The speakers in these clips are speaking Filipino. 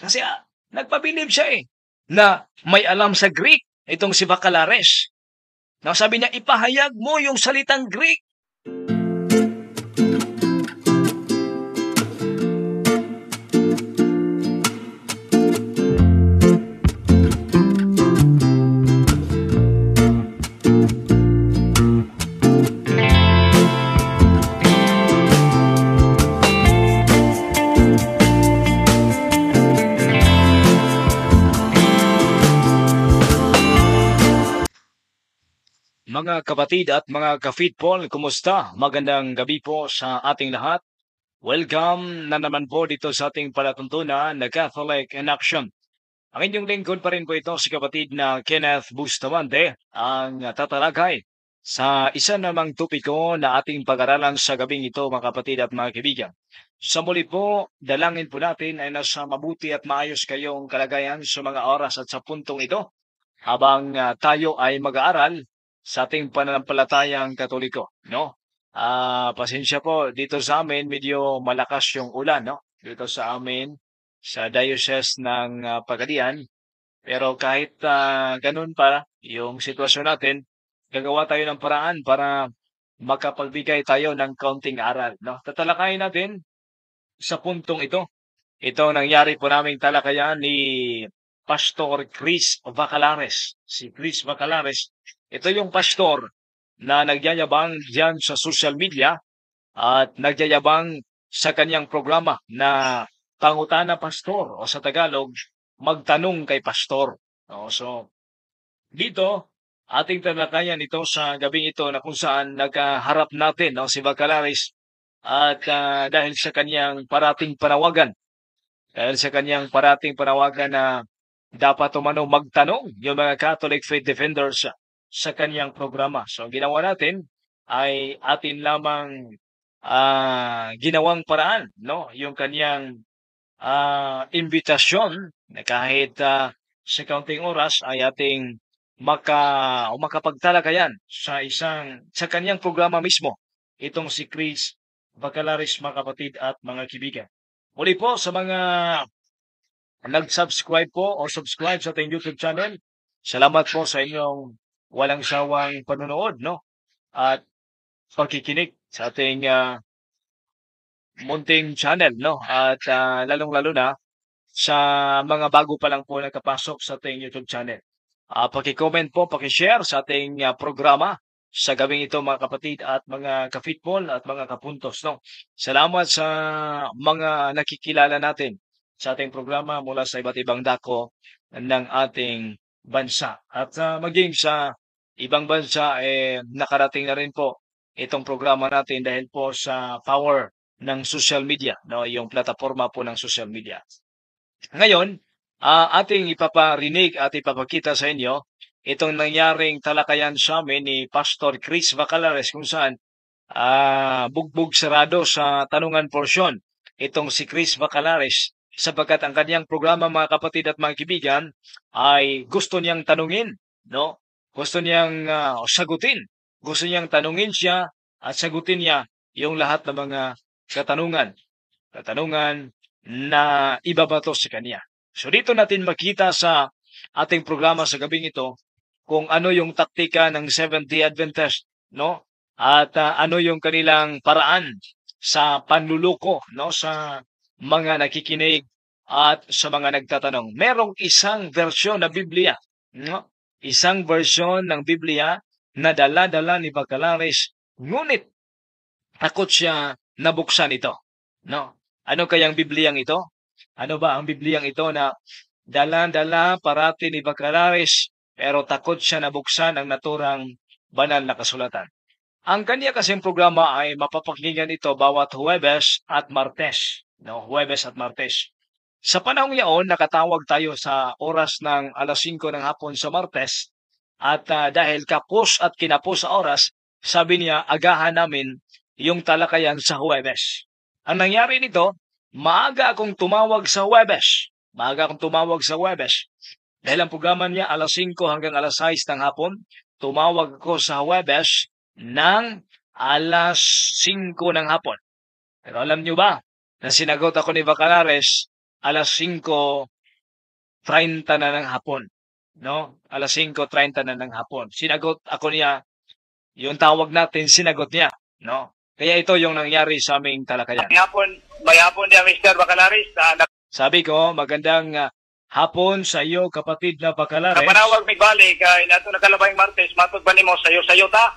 Kasi ah, nagpabilib siya eh, na may alam sa Greek itong si Bacalares. Now sabi niya, ipahayag mo yung salitang Greek. Mga kapatid at mga ka-fitball, kumusta? Magandang gabi po sa ating lahat. Welcome na naman po dito sa ating palatuntunan na Catholic in Action. Ang inyong lingkod pa rin po ito si kapatid na Kenneth Bustamante, ang tatalagay sa isa namang topiko na ating pag-aralan sa gabing ito mga kapatid at mga kaibigan. Sa muli po, dalangin po natin ay nasa mabuti at maayos kayong kalagayan sa mga oras at sa puntong ito habang uh, tayo ay mag-aaral sa ating pananampalatayang katoliko, no? Ah, uh, pasensya po dito sa amin medyo malakas yung ulan, no? Dito sa amin sa Diocese ng uh, Pagadian. Pero kahit uh, ganun pa yung sitwasyon natin, gagawa tayo ng paraan para makapagbigay tayo ng kaunting aral, no? Tatalakayin natin sa puntong ito. Ito nangyari po naming talakayan ni Pastor Chris Bacalares. Si Chris Bacalares ito yung pastor na nagyayabang diyan sa social media at nagyayabang sa kanyang programa na Pangutana Pastor o sa Tagalog, magtanong kay pastor. So, dito, ating talakayan ito sa gabing ito na kung saan nagkaharap natin no, si Bacalaris at uh, dahil sa kanyang parating panawagan, dahil sa kanyang parating panawagan na dapat umano magtanong yung mga Catholic faith defenders sa kanyang programa. So, ang ginawa natin ay atin lamang uh, ginawang paraan, no? Yung kanyang uh, invitasyon na kahit uh, sa kaunting oras ay ating maka o makapagtalakayan sa isang sa kanyang programa mismo itong si Chris Bacalaris mga kapatid at mga kibigan. Muli po sa mga nag-subscribe po o subscribe sa ating YouTube channel, salamat po sa inyong walang sawang panonood, no? At pagkikinig sa ating uh, munting channel, no? At uh, lalong-lalo na sa mga bago pa lang po nakapasok sa ating YouTube channel. Uh, paki-comment po, paki-share sa ating uh, programa sa gawing ito mga kapatid at mga ka-football at mga kapuntos. No? Salamat sa mga nakikilala natin sa ating programa mula sa iba't ibang dako ng ating bansa. At uh, maging sa ibang bansa, eh, nakarating na rin po itong programa natin dahil po sa power ng social media, no? yung plataforma po ng social media. Ngayon, uh, ating ipaparinig at ipapakita sa inyo itong nangyaring talakayan sa amin ni Pastor Chris Bacalares kung saan uh, bugbog sarado sa tanungan porsyon itong si Chris Bacalares sapagkat ang kanyang programa mga kapatid at mga kibigan ay gusto niyang tanungin no gusto niyang uh, sagutin. Gusto niyang tanungin siya at sagutin niya yung lahat ng mga katanungan. Katanungan na ibabato sa kanya. So dito natin makita sa ating programa sa gabing ito kung ano yung taktika ng Seventh-day Adventist, no? At uh, ano yung kanilang paraan sa panluluko, no? Sa mga nakikinig at sa mga nagtatanong. Merong isang versyon na Biblia, no? Isang version ng Biblia na dala-dala ni Bacalares, ngunit takot siya nabuksan ito. No? Ano kayang Bibliang ito? Ano ba ang Bibliang ito na dala-dala parati ni Bacalares pero takot siya nabuksan ang naturang banal na kasulatan? Ang kanya kasing programa ay mapapakinggan ito bawat Huwebes at Martes. No, Huwebes at Martes. Sa panahong yaon, nakatawag tayo sa oras ng alas 5 ng hapon sa Martes at uh, dahil kapos at kinapos sa oras, sabi niya, agahan namin yung talakayan sa Huwebes. Ang nangyari nito, maaga akong tumawag sa Huwebes. Maaga akong tumawag sa Huwebes. Dahil ang programa niya alas 5 hanggang alas 6 ng hapon, tumawag ako sa Huwebes ng alas 5 ng hapon. Pero alam niyo ba, na sinagot ako ni Bacalares alas 5.30 na ng hapon. No? Alas 5.30 na ng hapon. Sinagot ako niya, yung tawag natin, sinagot niya. No? Kaya ito yung nangyari sa aming talakayan. May hapon, may hapon niya, Mr. Bacalaris, na Sabi ko, magandang ah, hapon sa iyo, kapatid na Bacalares. napanawag may balik, kay nato nakalabay Martes, matod ba nimo sayo sayo ta?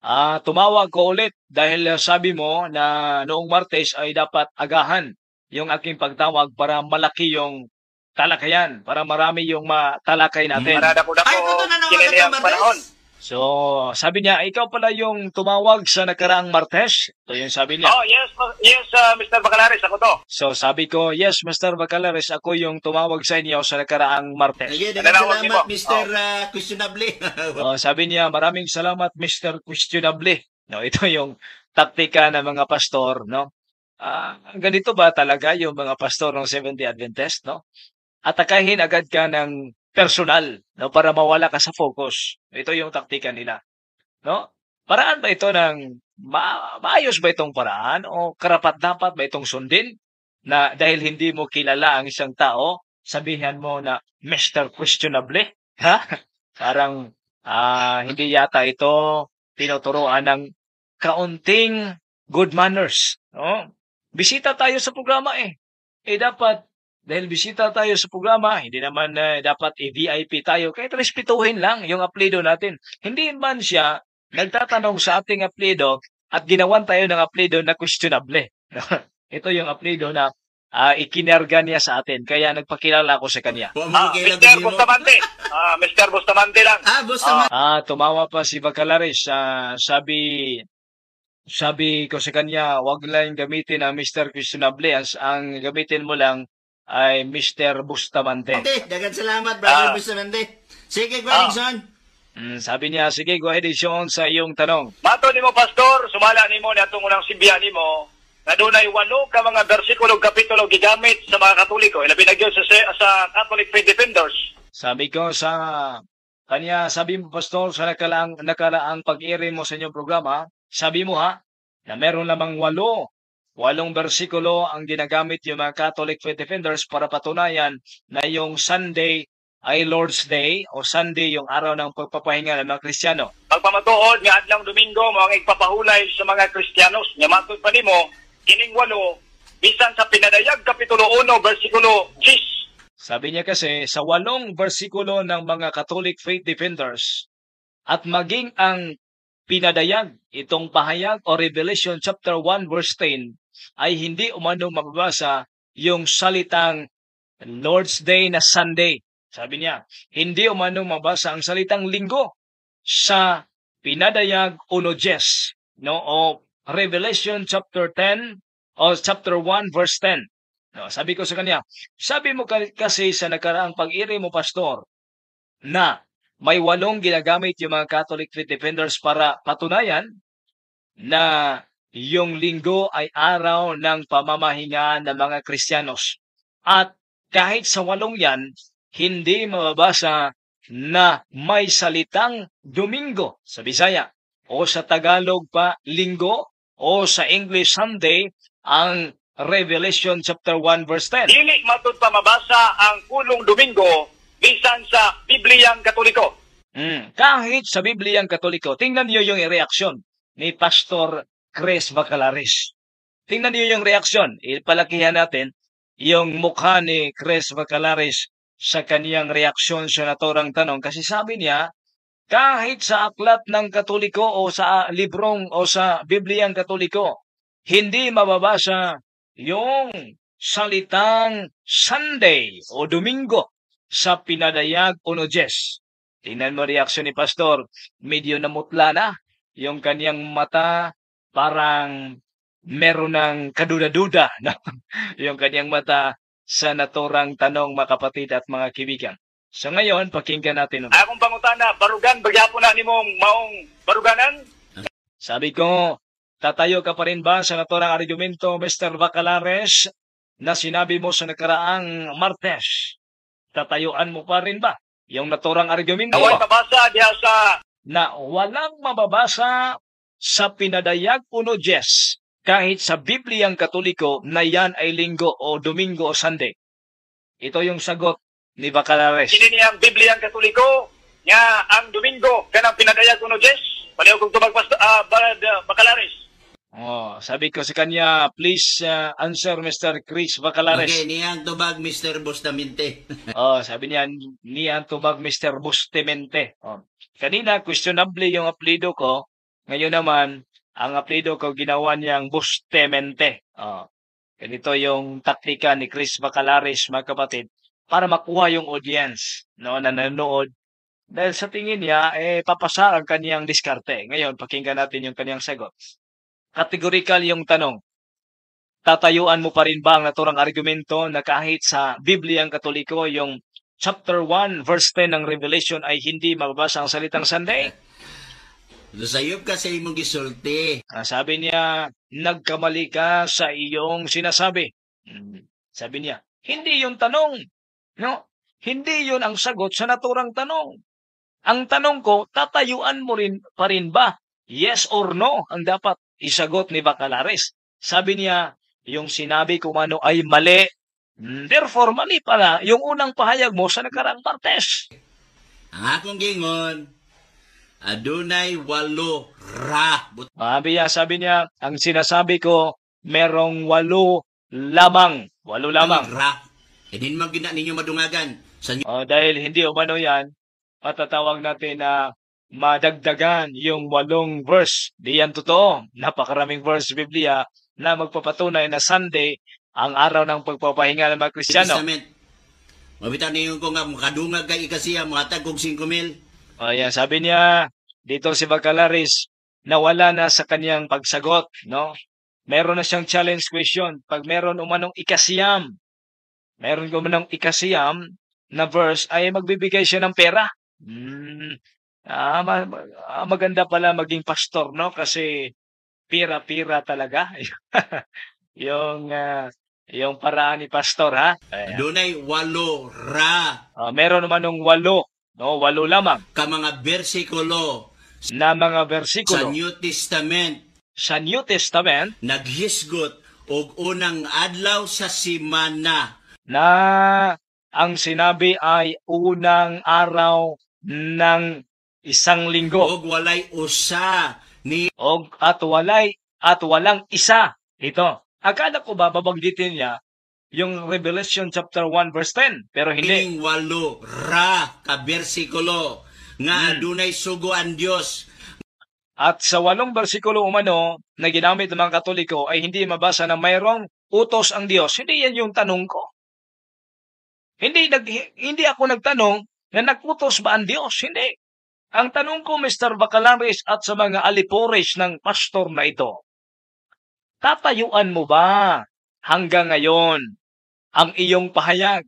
Ah, tumawag ko ulit dahil ah, sabi mo na noong Martes ay dapat agahan yung aking pagtawag para malaki yung talakayan, para marami yung matalakay natin. Marada ko na Ay, naman kiniliyang panahon. So, sabi niya, ikaw pala yung tumawag sa nakaraang Martes. Ito yung sabi niya. Oh, yes, yes, uh, Mr. Bacalaris, ako to. So, sabi ko, yes, Mr. Bacalares, ako yung tumawag sa inyo sa nakaraang Martes. Dagang Nanawag salamat, po. Mr. ah, Questionable. Oh, sabi niya, maraming salamat, Mr. Questionable. No, ito yung taktika ng mga pastor, no? Ah, ganito ba talaga yung mga pastor ng Seventh-day Adventist, no? Atakahin agad ka ng personal, no, para mawala ka sa focus. Ito yung taktika nila, no? Paraan ba ito ng ma- maayos ba itong paraan o karapat-dapat ba itong sundin na dahil hindi mo kilala ang isang tao, sabihan mo na Mr. Questionable, ha? Parang ah, hindi yata ito tinuturoan ng kaunting good manners. No? Bisita tayo sa programa eh. Eh dapat, dahil bisita tayo sa programa, hindi naman eh, dapat i-VIP tayo. Kahit respetuhin lang yung apelido natin. Hindi man siya nagtatanong sa ating apelido at ginawan tayo ng apelido na questionable. Ito yung apelido na ah, ikinarga niya sa atin. Kaya nagpakilala ako sa kanya. Huwag Ah, Mr. Bustamante. Ah, Mr. Bustamante lang. Ah, boss Ah, tumawa pa si Bacalares. Ah, sabi sabi ko sa kanya, wag lang gamitin ang Mr. Questionable. Ang, ang gamitin mo lang ay Mr. Bustamante. Ante, dagang salamat, brother Ah. Bustamante. Sige, Ah. Gwaligson. Mm, sabi niya, sige, go ahead, Sean, sa iyong tanong. Mato ni mo, Pastor, sumala ni mo, natong unang simbihan ni mo, na doon ay walo ka mga versikulo, kapitulo, gigamit sa mga katoliko. Ilabi na sa, sa Catholic Faith Defenders. Sabi ko sa kanya, sabi mo, Pastor, sa nakalaang, nakalaang pag-iri mo sa inyong programa, sabi mo ha, na meron lamang walo, walong bersikulo ang ginagamit yung mga Catholic Faith Defenders para patunayan na yung Sunday ay Lord's Day o Sunday yung araw ng pagpapahinga ng mga Kristiyano. Pagpamatuod nga adlang Domingo, mga igpapahulay sa mga Kristiyanos. Nga matod pa ni mo, kining walo, bisan sa pinadayag, kapitulo 1, versikulo 10. Sabi niya kasi sa walong bersikulo ng mga Catholic Faith Defenders at maging ang pinadayag itong pahayag o Revelation chapter 1 verse 10 ay hindi umano mababasa yung salitang Lord's Day na Sunday. Sabi niya, hindi umano mabasa ang salitang linggo sa pinadayag uno Jes, no? O Revelation chapter 10 o chapter 1 verse 10. No, sabi ko sa kanya, sabi mo ka- kasi sa nakaraang pag-iri mo, Pastor, na may walong ginagamit yung mga Catholic Faith Defenders para patunayan na yung linggo ay araw ng pamamahinga ng mga Kristiyanos. At kahit sa walong yan, hindi mababasa na may salitang Domingo sa Bisaya o sa Tagalog pa linggo o sa English Sunday ang Revelation chapter 1 verse 10. Dili matod pa mabasa ang kulong Domingo bisan sa Bibliyang Katoliko. Mm. Kahit sa Bibliyang Katoliko, tingnan niyo yung reaksyon ni Pastor Chris Bacalaris. Tingnan niyo yung reaksyon. Ipalakihan natin yung mukha ni Chris Bacalaris sa kaniyang reaksyon sa naturang tanong. Kasi sabi niya, kahit sa aklat ng Katoliko o sa librong o sa Bibliyang Katoliko, hindi mababasa yung salitang Sunday o Domingo sa pinadayag o Jes. Tingnan mo reaksyon ni Pastor, medyo namutla na yung kanyang mata, parang meron ng kaduda-duda no? yung kanyang mata sa naturang tanong mga kapatid at mga kibigan. So ngayon, pakinggan natin. Akong pangutana, barugan, bagyapo na ni mong maong baruganan? Sabi ko, tatayo ka pa rin ba sa naturang argumento, Mr. Bacalares, na sinabi mo sa nakaraang Martes? Tatayuan mo pa rin ba yung naturang argumento? Naway mabasa diha sa na walang mababasa sa pinadayag uno Jes kahit sa Bibliyang Katoliko na yan ay linggo o Domingo o Sunday. Ito yung sagot ni Bacalares. Kini niyang Bibliang Katoliko nga ang Domingo kanang pinadayag kuno Jess. Paliw kong tubag uh, uh, Bacalares. Oh, sabi ko sa kanya, please uh, answer Mr. Chris Bacalares. Okay, niyang tubag Mr. Bustamante. Oh, sabi niya, niyan tubag Mr. Bustamante. Oh. Kanina, questionable yung apelido ko. Ngayon naman, ang apelido ko ginawa niyang Bustamante. Oh. Ganito yung taktika ni Chris Bacalares, mga kapatid, para makuha yung audience no, na nanonood. Dahil sa tingin niya, eh, papasa ang kaniyang diskarte. Ngayon, pakinggan natin yung kaniyang sagot. Kategorikal yung tanong. Tatayuan mo pa rin ba ang naturang argumento na kahit sa Bibliang Katoliko yung chapter 1 verse 10 ng Revelation ay hindi mababasa ang salitang Sunday? Lusayop ka sa imong gisulti. Ah, sabi niya, nagkamali ka sa iyong sinasabi. Hmm. Sabi niya, hindi yung tanong. No? Hindi yun ang sagot sa naturang tanong. Ang tanong ko, tatayuan mo rin pa rin ba? Yes or no ang dapat isagot ni Bacalares. Sabi niya, yung sinabi ko ano ay mali. Therefore, mali pala yung unang pahayag mo sa nakarang partes. Ang akong gingon, adunay walo ra. Sabi niya, sabi niya, ang sinasabi ko, merong walo lamang. Walo lamang. ra. E din man gina ninyo madungagan. Sa Oh, dahil hindi umano yan, matatawag natin na madagdagan yung walong verse. Di yan totoo. Napakaraming verse sa Biblia na magpapatunay na Sunday ang araw ng pagpapahinga ng mga Kristiyano. Testament. Mabitan ninyo ko nga makadungag kay ikasiya mga tag kog 5 mil. O yan, sabi niya, dito si Bacalaris, nawala na sa kanyang pagsagot, no? Meron na siyang challenge question. Pag meron umanong ikasiyam, meron umanong ikasiyam na verse, ay magbibigay siya ng pera. Hmm. Ah, ma- ma- ah, maganda pala maging pastor, no? Kasi pira-pira talaga. yung ah, yung paraan ni pastor, ha? Ayan. Adunay walo ra Ah, meron umanong walo, no? Walo lamang ka mga bersikulo na mga sa bersikulo New Testament sa New Testament naghisgot og unang adlaw sa simana na ang sinabi ay unang araw ng isang linggo. Og walay usa ni og at walay at walang isa. Ito. Akala ko ba babanggitin niya yung Revelation chapter 1 verse 10 pero hindi. Ining walo ra ka bersikulo nga Hmm. adunay sugo ang Dios at sa walong bersikulo umano na ginamit ng mga Katoliko ay hindi mabasa na mayroong utos ang Diyos. Hindi yan yung tanong ko. Hindi nag hindi ako nagtanong na nagputos ba ang Diyos? Hindi Ang tanong ko, Mr. Bacalares, at sa mga alipores ng pastor na ito, tatayuan mo ba hanggang ngayon ang iyong pahayag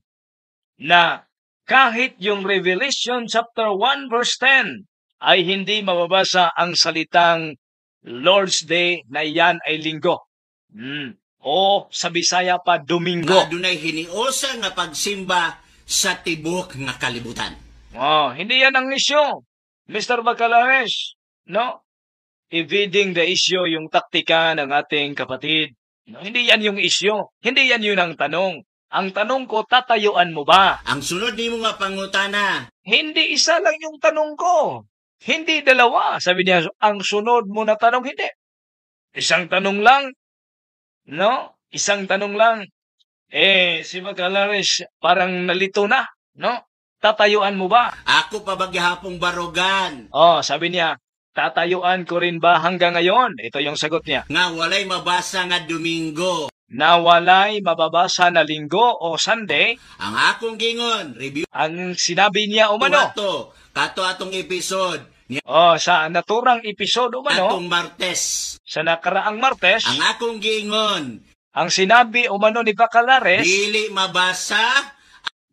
na kahit yung Revelation chapter 1 verse 10 ay hindi mababasa ang salitang Lord's Day na yan ay linggo. Hmm. O sa Bisaya pa, Domingo. adunay hiniusa nga pagsimba sa tibok nga kalibutan Oh, hindi yan ang isyo. Mr. Bacalares, no? Evading the issue yung taktika ng ating kapatid. No, hindi yan yung isyo. Hindi yan yun ang tanong. Ang tanong ko, tatayuan mo ba? ang sunod nimo nga pangutana Hindi isa lang yung tanong ko. Hindi dalawa. Sabi niya, ang sunod mo na tanong, hindi. Isang tanong lang. No? Isang tanong lang. Eh, si Bacalares, parang nalito na. No? Tatayuan mo ba? ako pa ba gihapong barogan Oh, sabi niya, tatayuan ko rin ba hanggang ngayon? Ito yung sagot niya. nga walay mabasa nga Domingo. Na walay mababasa na linggo o Sunday, ang akong gingon review ang sinabi niya umano. ato kato atong episode. Oh, sa naturang episode umano, atong Martes. Sa nakaraang Martes, ang akong gingon. Ang sinabi umano ni Bacalares, dili mabasa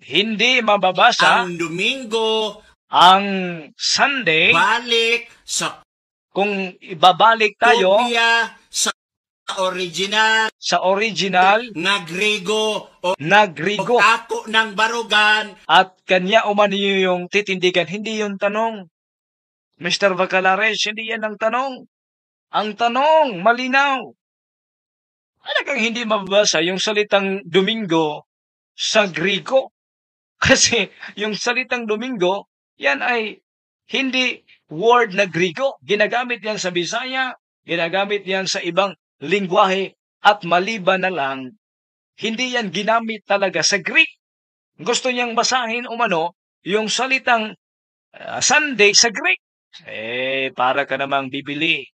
hindi mababasa ang Domingo ang Sunday balik sa kung ibabalik tayo kopya sa original sa original nga Grego o na o Grigo. ako ng barogan At kanya umano yung titindigan, hindi yung tanong. Mr. Bacalares, hindi yan ang tanong. Ang tanong, malinaw. Kang hindi mababasa yung salitang Domingo sa Grigo. Kasi yung salitang Domingo, yan ay hindi word na Grigo. Ginagamit yan sa Bisaya, ginagamit yan sa ibang lingwahe, at maliban na lang, hindi yan ginamit talaga sa Greek. Gusto niyang basahin umano yung salitang uh, Sunday sa Greek. Eh, para ka namang bibili.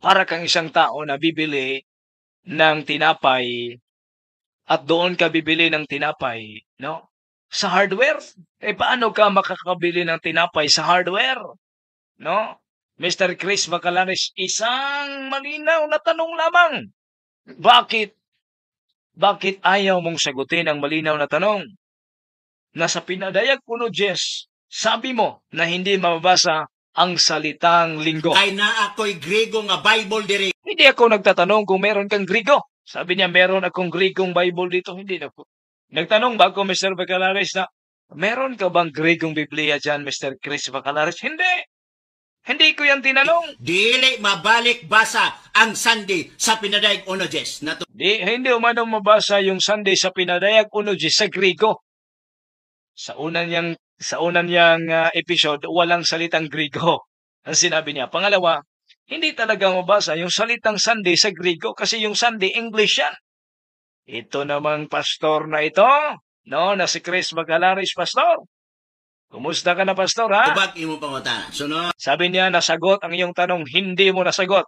Para kang isang tao na bibili ng tinapay at doon ka bibili ng tinapay, no? Sa hardware. Eh, paano ka makakabili ng tinapay sa hardware? No? Mr. Chris Bacalanes, isang malinaw na tanong lamang. Bakit? Bakit ayaw mong sagutin ang malinaw na tanong? Nasa pinadayag puno, Jess, sabi mo na hindi mababasa ang salitang linggo. Kay na ako'y Grego nga Bible diri. Hindi ako nagtatanong kung meron kang Grigo. Sabi niya, meron akong Grigong Bible dito. Hindi na po. Nagtanong ba ako, Mr. Bacalares, na meron ka bang Grigong Biblia dyan, Mr. Chris Bacalares? Hindi. Hindi ko yan tinanong. Dili mabalik basa ang Sunday sa pinadayag Onojes. Nato Di, hindi umano mabasa yung Sunday sa Pinadayag Unoji sa Grigo. Sa unan niyang, sa unan niyang uh, episode, walang salitang Grigo. Ang sinabi niya. Pangalawa, hindi talaga mabasa yung salitang Sunday sa Grigo kasi yung Sunday English yan. Ito namang pastor na ito, no, na si Chris Magalaris, pastor. Kumusta ka na, pastor, ha? Tubag imo pangutana. Sunod. Sabi niya, nasagot ang iyong tanong, hindi mo nasagot.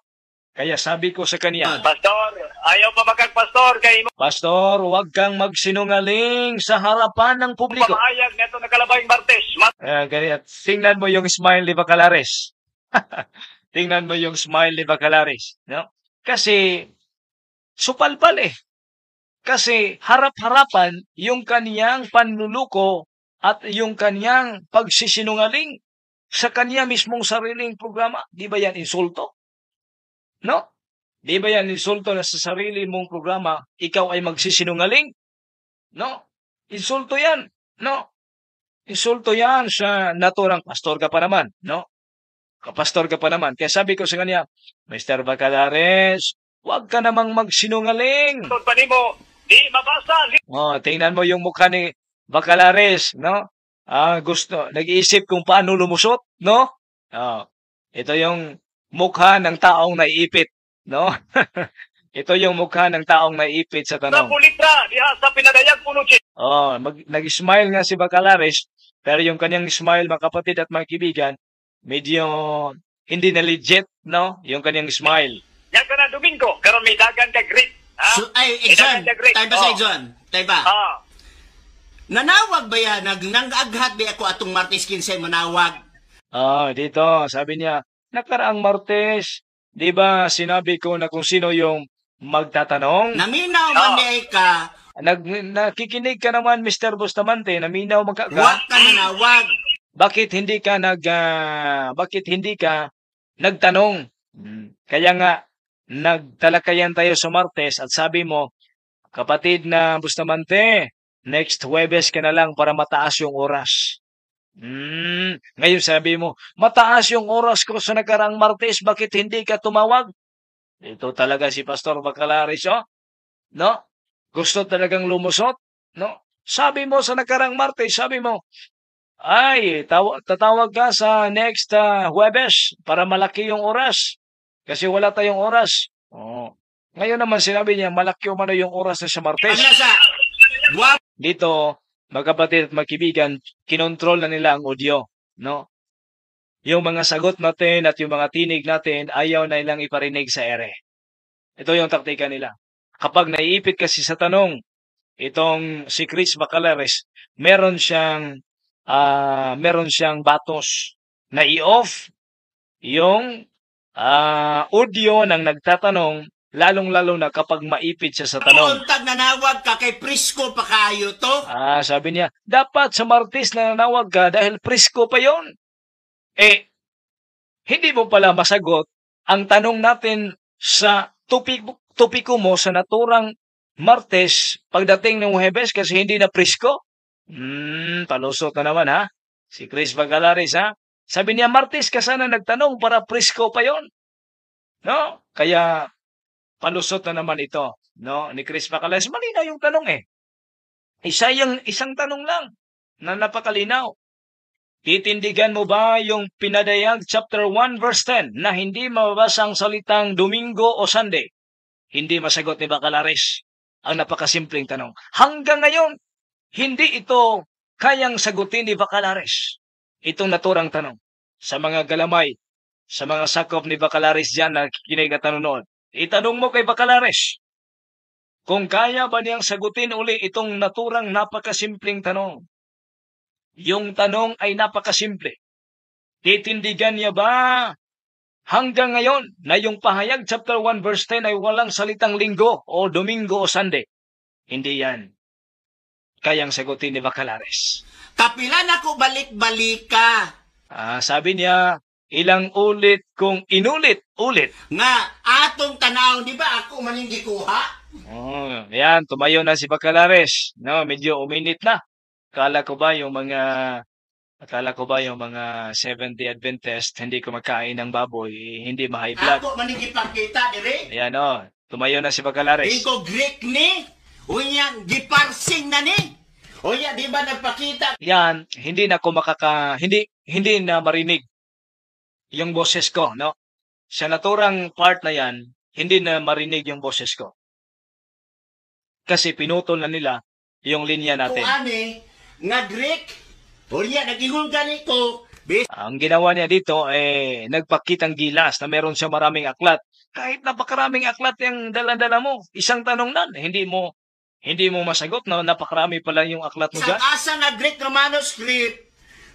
Kaya sabi ko sa kanya, Pastor, ayaw pa magkagpastor kay imo Pastor, huwag kang magsinungaling sa harapan ng publiko. pamahayag neto nakalabay Martes. Ma- Uh, ganyan. Tingnan mo yung smile ni Bacalares. Tingnan mo yung smile ni Bacalares. No? Kasi, supalpal eh. Kasi harap-harapan yung kaniyang panluluko at yung kaniyang pagsisinungaling sa kanya mismong sariling programa. Di ba yan insulto? No? Di ba yan insulto na sa sarili mong programa, ikaw ay magsisinungaling? No? Insulto yan. No? Insulto yan sa naturang pastor ka pa naman. No? Kapastor ka pa naman. Kaya sabi ko sa kanya, Mr. Bacalares, huwag ka namang magsinungaling. Tod pa nimo, di mabasa. Oh, tingnan mo yung mukha ni Bacalares, no? Ah, gusto, nag-iisip kung paano lumusot, no? Oh, ito yung mukha ng taong naiipit, no? ito yung mukha ng taong naiipit sa Sa tanong. pulitra, diha sa pinadayag puno Oh, mag, nag-smile nga si Bacalares, pero yung kanyang smile, mga kapatid at mga kaibigan, medyo hindi na legit, no? Yung kanyang smile. Yan ka na Domingo, karon may dagan ka Greek. Ha? So, ay, Greek. Tayo ba sa Oh. exam? Tayo ba? Ah, Nanawag ba yan? Nag, nang-aghat ba ako atong Martes 15 manawag? Ah, dito, sabi niya, nakaraang Martes, di ba sinabi ko na kung sino yung magtatanong? Naminaw man Oh. ka, Nag, nakikinig ka naman, Mr. Bustamante, naminaw magka ka. wag ka nanawag. Bakit hindi ka nag, ah, bakit hindi ka nagtanong? Hmm. Kaya nga, nagtalakayan tayo sa Martes at sabi mo, kapatid na Bustamante, next Huwebes ka na lang para mataas yung oras. Hmm. Ngayon sabi mo, mataas yung oras ko sa nakarang Martes, bakit hindi ka tumawag? Ito talaga si Pastor Bacalaris, oh. No? Gusto talagang lumusot, no? Sabi mo sa nakarang Martes, sabi mo, ay, taw- tatawag ka sa next ah, Huwebes para malaki yung oras. Kasi wala tayong oras. Oh. Ngayon naman sinabi niya, malaki umano yung oras na sa Martes. Dito, magkapatid at magkibigan, kinontrol na nila ang audio, no? Yung mga sagot natin at yung mga tinig natin, ayaw na nilang iparinig sa ere. Ito yung taktika nila. Kapag naiipit kasi sa tanong, itong si Chris Bacalares, meron siyang ah meron siyang batos na i-off yung ah audio ng nagtatanong, lalong-lalo na kapag maipit siya sa tanong. Untag nanawag ka kay Prisco pa kayo to. Ah, sabi niya, dapat sa Martes na nanawag ka dahil presko pa yon. Eh, hindi mo pala masagot ang tanong natin sa tupik, tupiko mo sa naturang Martes pagdating ng Huwebes kasi hindi na presko. Hmm, palusot na naman ha. Si Chris Bagalares ha. Sabi niya, Martes ka sana nagtanong para presko pa yon. No? Kaya palusot na naman ito. No? Ni Chris Bagalares. Malinaw yung tanong eh. Isa yung isang tanong lang na napakalinaw. Titindigan mo ba yung pinadayag chapter 1 verse 10 na hindi mababasa ang salitang Domingo o Sunday? Hindi masagot ni Bacalares ang napakasimpleng tanong. Hanggang ngayon, hindi ito kayang sagutin ni Bacalares. Itong naturang tanong sa mga galamay, sa mga sakop ni Bacalares dyan na kikinig at nanonood. Itanong mo kay Bacalares, kung kaya ba niyang sagutin uli itong naturang napakasimpleng tanong. Yung tanong ay napakasimple. Titindigan niya ba hanggang ngayon na yung pahayag chapter 1 verse 10 ay walang salitang linggo o domingo o Sunday? Hindi yan. Kayang sagutin ni Bacalares. Kapilan ako balik-balika. Ah, sabi niya, ilang ulit kung inulit-ulit. Nga, atong tanaw, di ba ako maning gikuha? Oh, yan, tumayo na si Bacalares. No, medyo uminit na. Akala ko ba yung mga akala ko ba yung mga 70 Adventist hindi kumakain ng baboy, hindi ma-high blood. Ako maning gipakita, dire. Ayan oh, tumayo na si Bacalares. Iko Greek ni. Unya, giparsing na ni. Unya, di ba nagpakita? Yan, hindi na ko makaka hindi hindi na marinig yung boses ko, no? Sa naturang part na yan, hindi na marinig yung boses ko. Kasi pinutol na nila yung linya natin. Kung ani, nga Greek. Unya, nagingon gani ko. Bis Ang ginawa niya dito, eh, nagpakitang gilas na meron siya maraming aklat. Kahit napakaraming aklat yung dala-dala mo, isang tanong nan, hindi mo, hindi mo masagot na napakarami pala yung aklat mo sa dyan. asa nga Greek nga manuscript,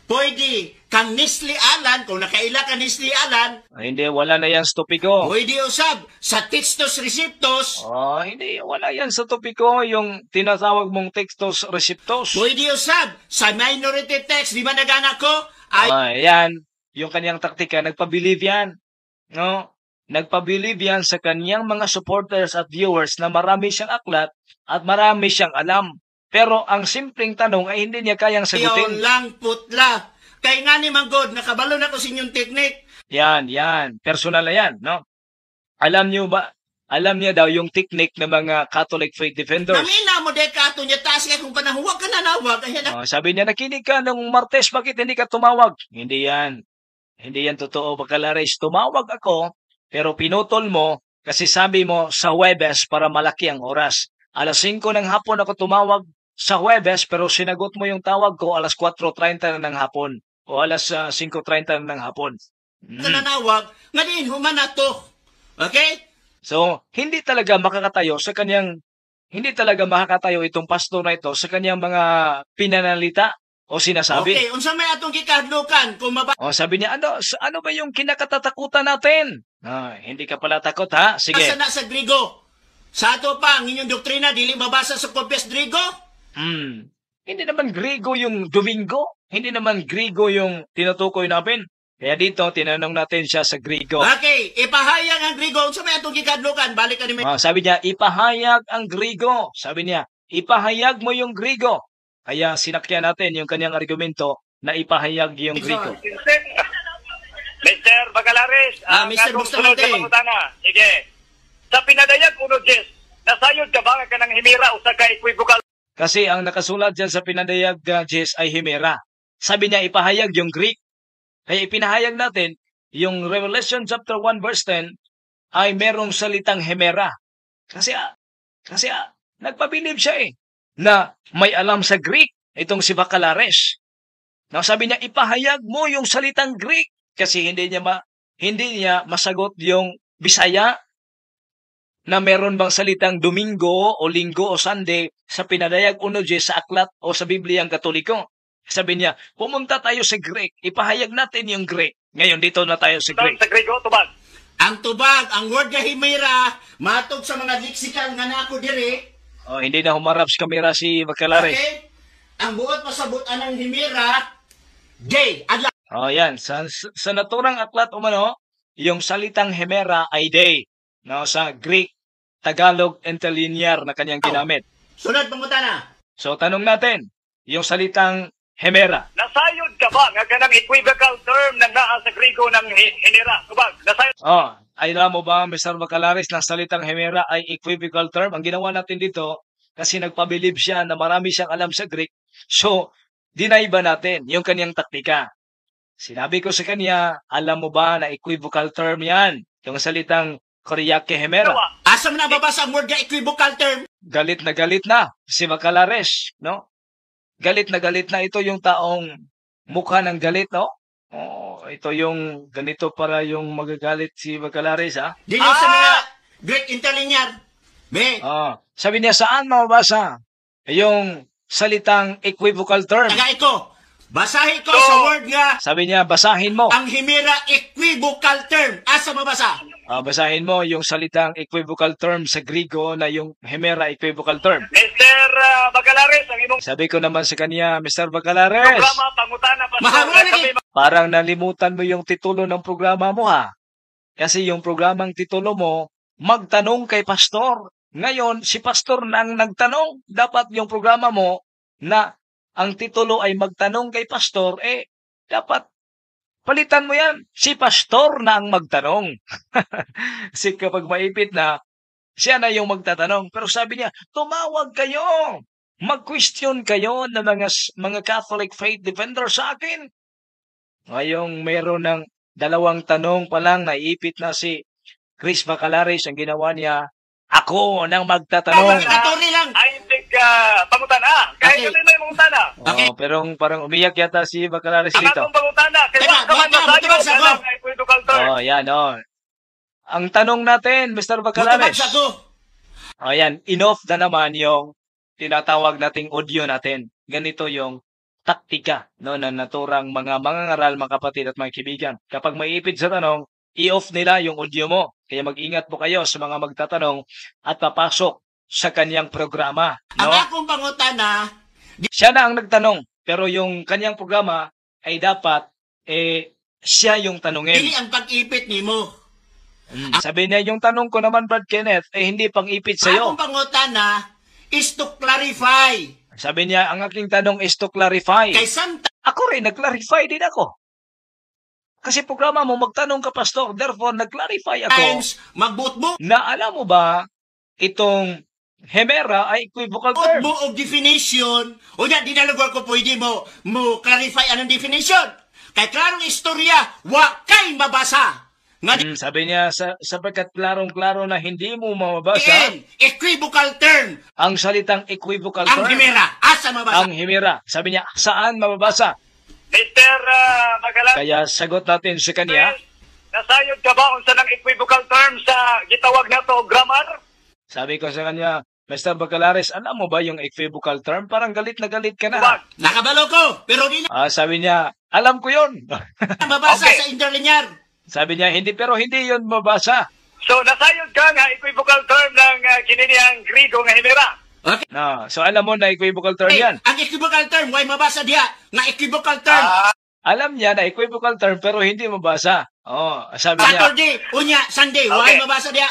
pwede kang Nisli Alan, kung nakaila ka Nisli Alan, Ah, hindi, wala na yan sa topiko. pwede usab sa Textus Receptus, Oh, hindi, wala yan sa topiko, yung tinatawag mong textos receptos. pwede usab sa minority text, di ba nagana ko? Ay, Ah, yan, yung kanyang taktika, nagpabilive yan. No? Nagpabilive yan sa kanyang mga supporters at viewers na marami siyang aklat at marami siyang alam. Pero ang simpleng tanong ay hindi niya kayang sagutin. lang putla. Kay nga ni Manggod, nakabalo na ko sa inyong teknik. Yan, yan. Personal na yan, no? Alam niyo ba, alam niya daw yung technique ng mga Catholic faith defenders. Namina mo de ka ato niya taas kay kung panahon, huwag ka nanawag. Na. Oh, sabi niya, nakinig ka nung Martes, bakit hindi ka tumawag? Hindi yan. Hindi yan totoo, Bacalares. Tumawag ako, pero pinutol mo kasi sabi mo sa Huwebes para malaki ang oras. Alas 5 ng hapon ako tumawag sa Huwebes, pero sinagot mo yung tawag ko alas 4.30 na ng hapon o alas ah, 5.30 na ng hapon. Mm. nanawag, nga din humana to. Okay? So, hindi talaga makakatayo sa kanyang hindi talaga makakatayo itong pastor na ito sa kanyang mga pinanalita o sinasabi. Okay, unsa may atong gikadlukan kung mabasa O sabi niya, ano, sa- ano ba yung kinakatatakutan natin? Ah, hindi ka pala takot ha? Sige. na sa Grigo. Sa ato pa, ang inyong doktrina, dili mabasa sa Confess Grigo? Hmm. Hindi naman Grigo yung Domingo. Hindi naman Grigo yung tinutukoy namin. Kaya dito, tinanong natin siya sa Grigo. Okay, ipahayag ang Grigo. Unsa may atong gikadlukan? Balik ka ni may... Ah, sabi niya, ipahayag ang Grigo. Sabi niya, ipahayag mo yung Grigo. Kaya sinakyan natin yung kanyang argumento na ipahayag yung Grigo. Mr. Bacalares, Ah, Mr. Bustamante. Sige. Sa pinadayag uno, Jess, nasayod ka ba ka ng himira o sa ka-equivocal Kasi ang nakasulat dyan sa pinadayag uh, Jess ay Himera. Sabi niya ipahayag yung Greek. Kaya ipinahayag natin yung Revelation chapter 1 verse 10 ay merong salitang Hemera. Kasi kasi nagpabilib siya eh na may alam sa Greek itong si Bacalares. Now sabi niya ipahayag mo yung salitang Greek kasi hindi niya ma, hindi niya masagot yung Bisaya na meron bang salitang Domingo o Linggo o Sunday sa pinadayag uno Diyos sa aklat o sa Bibliang Katoliko. Sabi niya, pumunta tayo sa Greek, ipahayag natin yung Greek. Ngayon, dito na tayo sa Greek. sa Grigo, tubag? Ang tubag, ang word nga himira, matog sa mga lexical nga nako diri. Oh, hindi na humarap sa kamera si Bacalares. Okay? Ang buot pasabutan ng himira, day, adlaw. Oh, yan. Sa, sa naturang aklat umano, yung salitang Hemera ay day. No, sa Greek, Tagalog, interlinear na kanyang ginamit. Sunod pangutana. So, tanong natin, yung salitang Hemera. Nasayod ka ba nga ka ng equivocal term na naa sa Grigo ng hi- hinira? Tubag, nasayod Oh, ay alam mo ba, Mr. Bacalares, na salitang Hemera ay equivocal term? Ang ginawa natin dito, kasi nagpabilib siya na marami siyang alam sa Greek. So, deny ba natin yung kanyang taktika? Sinabi ko sa kanya, alam mo ba na equivocal term yan? Yung salitang Koryake Hemera. Asa mo nababasa ang word nga equivocal term? Galit na galit na si Bacalares, no? Galit na galit na ito yung taong mukha ng galit, no? Oh, ito yung ganito para yung magagalit si Bacalares, ha? Dili sa Ah! mga Greek interlinear. Be, Ah, sabi niya saan mababasa yung salitang equivocal term? taga iko. Basahin ko So- sa word nga Sabi niya basahin mo. ang himera equivocal term. Asa mabasa? Ah, basahin mo yung salitang equivocal term sa Grigo na yung Hemera equivocal term. Mr. uh, Bacalares, ang imong Sabi ko naman sa kanya, Mr. Bacalares, programa, pangutana, pastor, kami parang nalimutan mo yung titulo ng programa mo ha. Kasi yung programang titulo mo, magtanong kay pastor. Ngayon, si pastor na ang nagtanong. Dapat yung programa mo na ang titulo ay magtanong kay pastor, eh, dapat palitan mo yan. Si pastor na ang magtanong. Kasi kapag maipit na, siya na yung magtatanong. Pero sabi niya, tumawag kayo. Mag-question kayo ng mga, mga Catholic faith defender sa akin. Ngayong meron ng dalawang tanong pa lang, naipit na si Chris Bacalares. Ang ginawa niya, ako nang magtatanong. Mandatory lang. ay ka pangutana. Kaya Okay. kami may pangutana. Okay. Oh, pero parang umiyak yata si Bacalares Ang dito. atong pangutana, kaya Teka, wa ka man baka, masayo, matibag sa ka lang ko. ay. Oh, yan, oh. Ang tanong natin, Mr. Bacalares. Oh, yan, enough na naman yung tinatawag nating audio natin. Ganito yung taktika no na naturang mga mangangaral, mga kapatid at mga kaibigan. Kapag maiipit sa tanong, i-off nila yung audio mo. Kaya mag-ingat po kayo sa mga magtatanong at papasok sa kanyang programa. Ang No? akong pangutana, Siya na ang nagtanong, pero yung kanyang programa ay dapat eh siya yung tanungin. dili ang pag-ipit nimo. Mm. Sabi niya, yung tanong ko naman, Brad Kenneth, eh hindi pang-ipit sa'yo. Akong pangutana is to clarify. Sabi niya, ang aking tanong is to clarify. Kay sometimes Ako rin, nag-clarify din ako. Kasi programa mo, magtanong ka, Pastor. Therefore, nag-clarify ako magbutbo na alam mo ba, itong Hemera ay equivocal term. mo og definition. O na, dinalagwar ko pwede mo, mo clarify anong definition. Kay klarong istorya, wa kay mabasa. Nga Mm, sabi niya, sa, sapagkat klarong-klaro na hindi mo mababasa diin, equivocal term, ang salitang equivocal ang term. himera, asa mabasa. Ang Hemera. Sabi niya, saan mababasa? Mr. Uh, Bacalares, Kaya sagot natin sa kanya. nasayod ka ba unsa ng equivocal term sa gitawag nato grammar? Sabi ko sa kanya, Mr. Bacalares, alam mo ba yung equivocal term? Parang galit na galit ka na. Wag. Nakabalo ko, pero di Ah, sabi niya, alam ko yun. mabasa Okay. sa interlinear. sabi niya, hindi, pero hindi yun mabasa. So nasayod ka nga equivocal term ng uh, kininiyang Grigo nga himera. Okay. No, so alam mo na equivocal term yan. ang equivocal term, why mabasa diha? Nga equivocal term. Ah, Alam niya na equivocal term pero hindi mabasa. Oh, sabi niya, Saturday, unya, Sunday, why Okay. mabasa diha?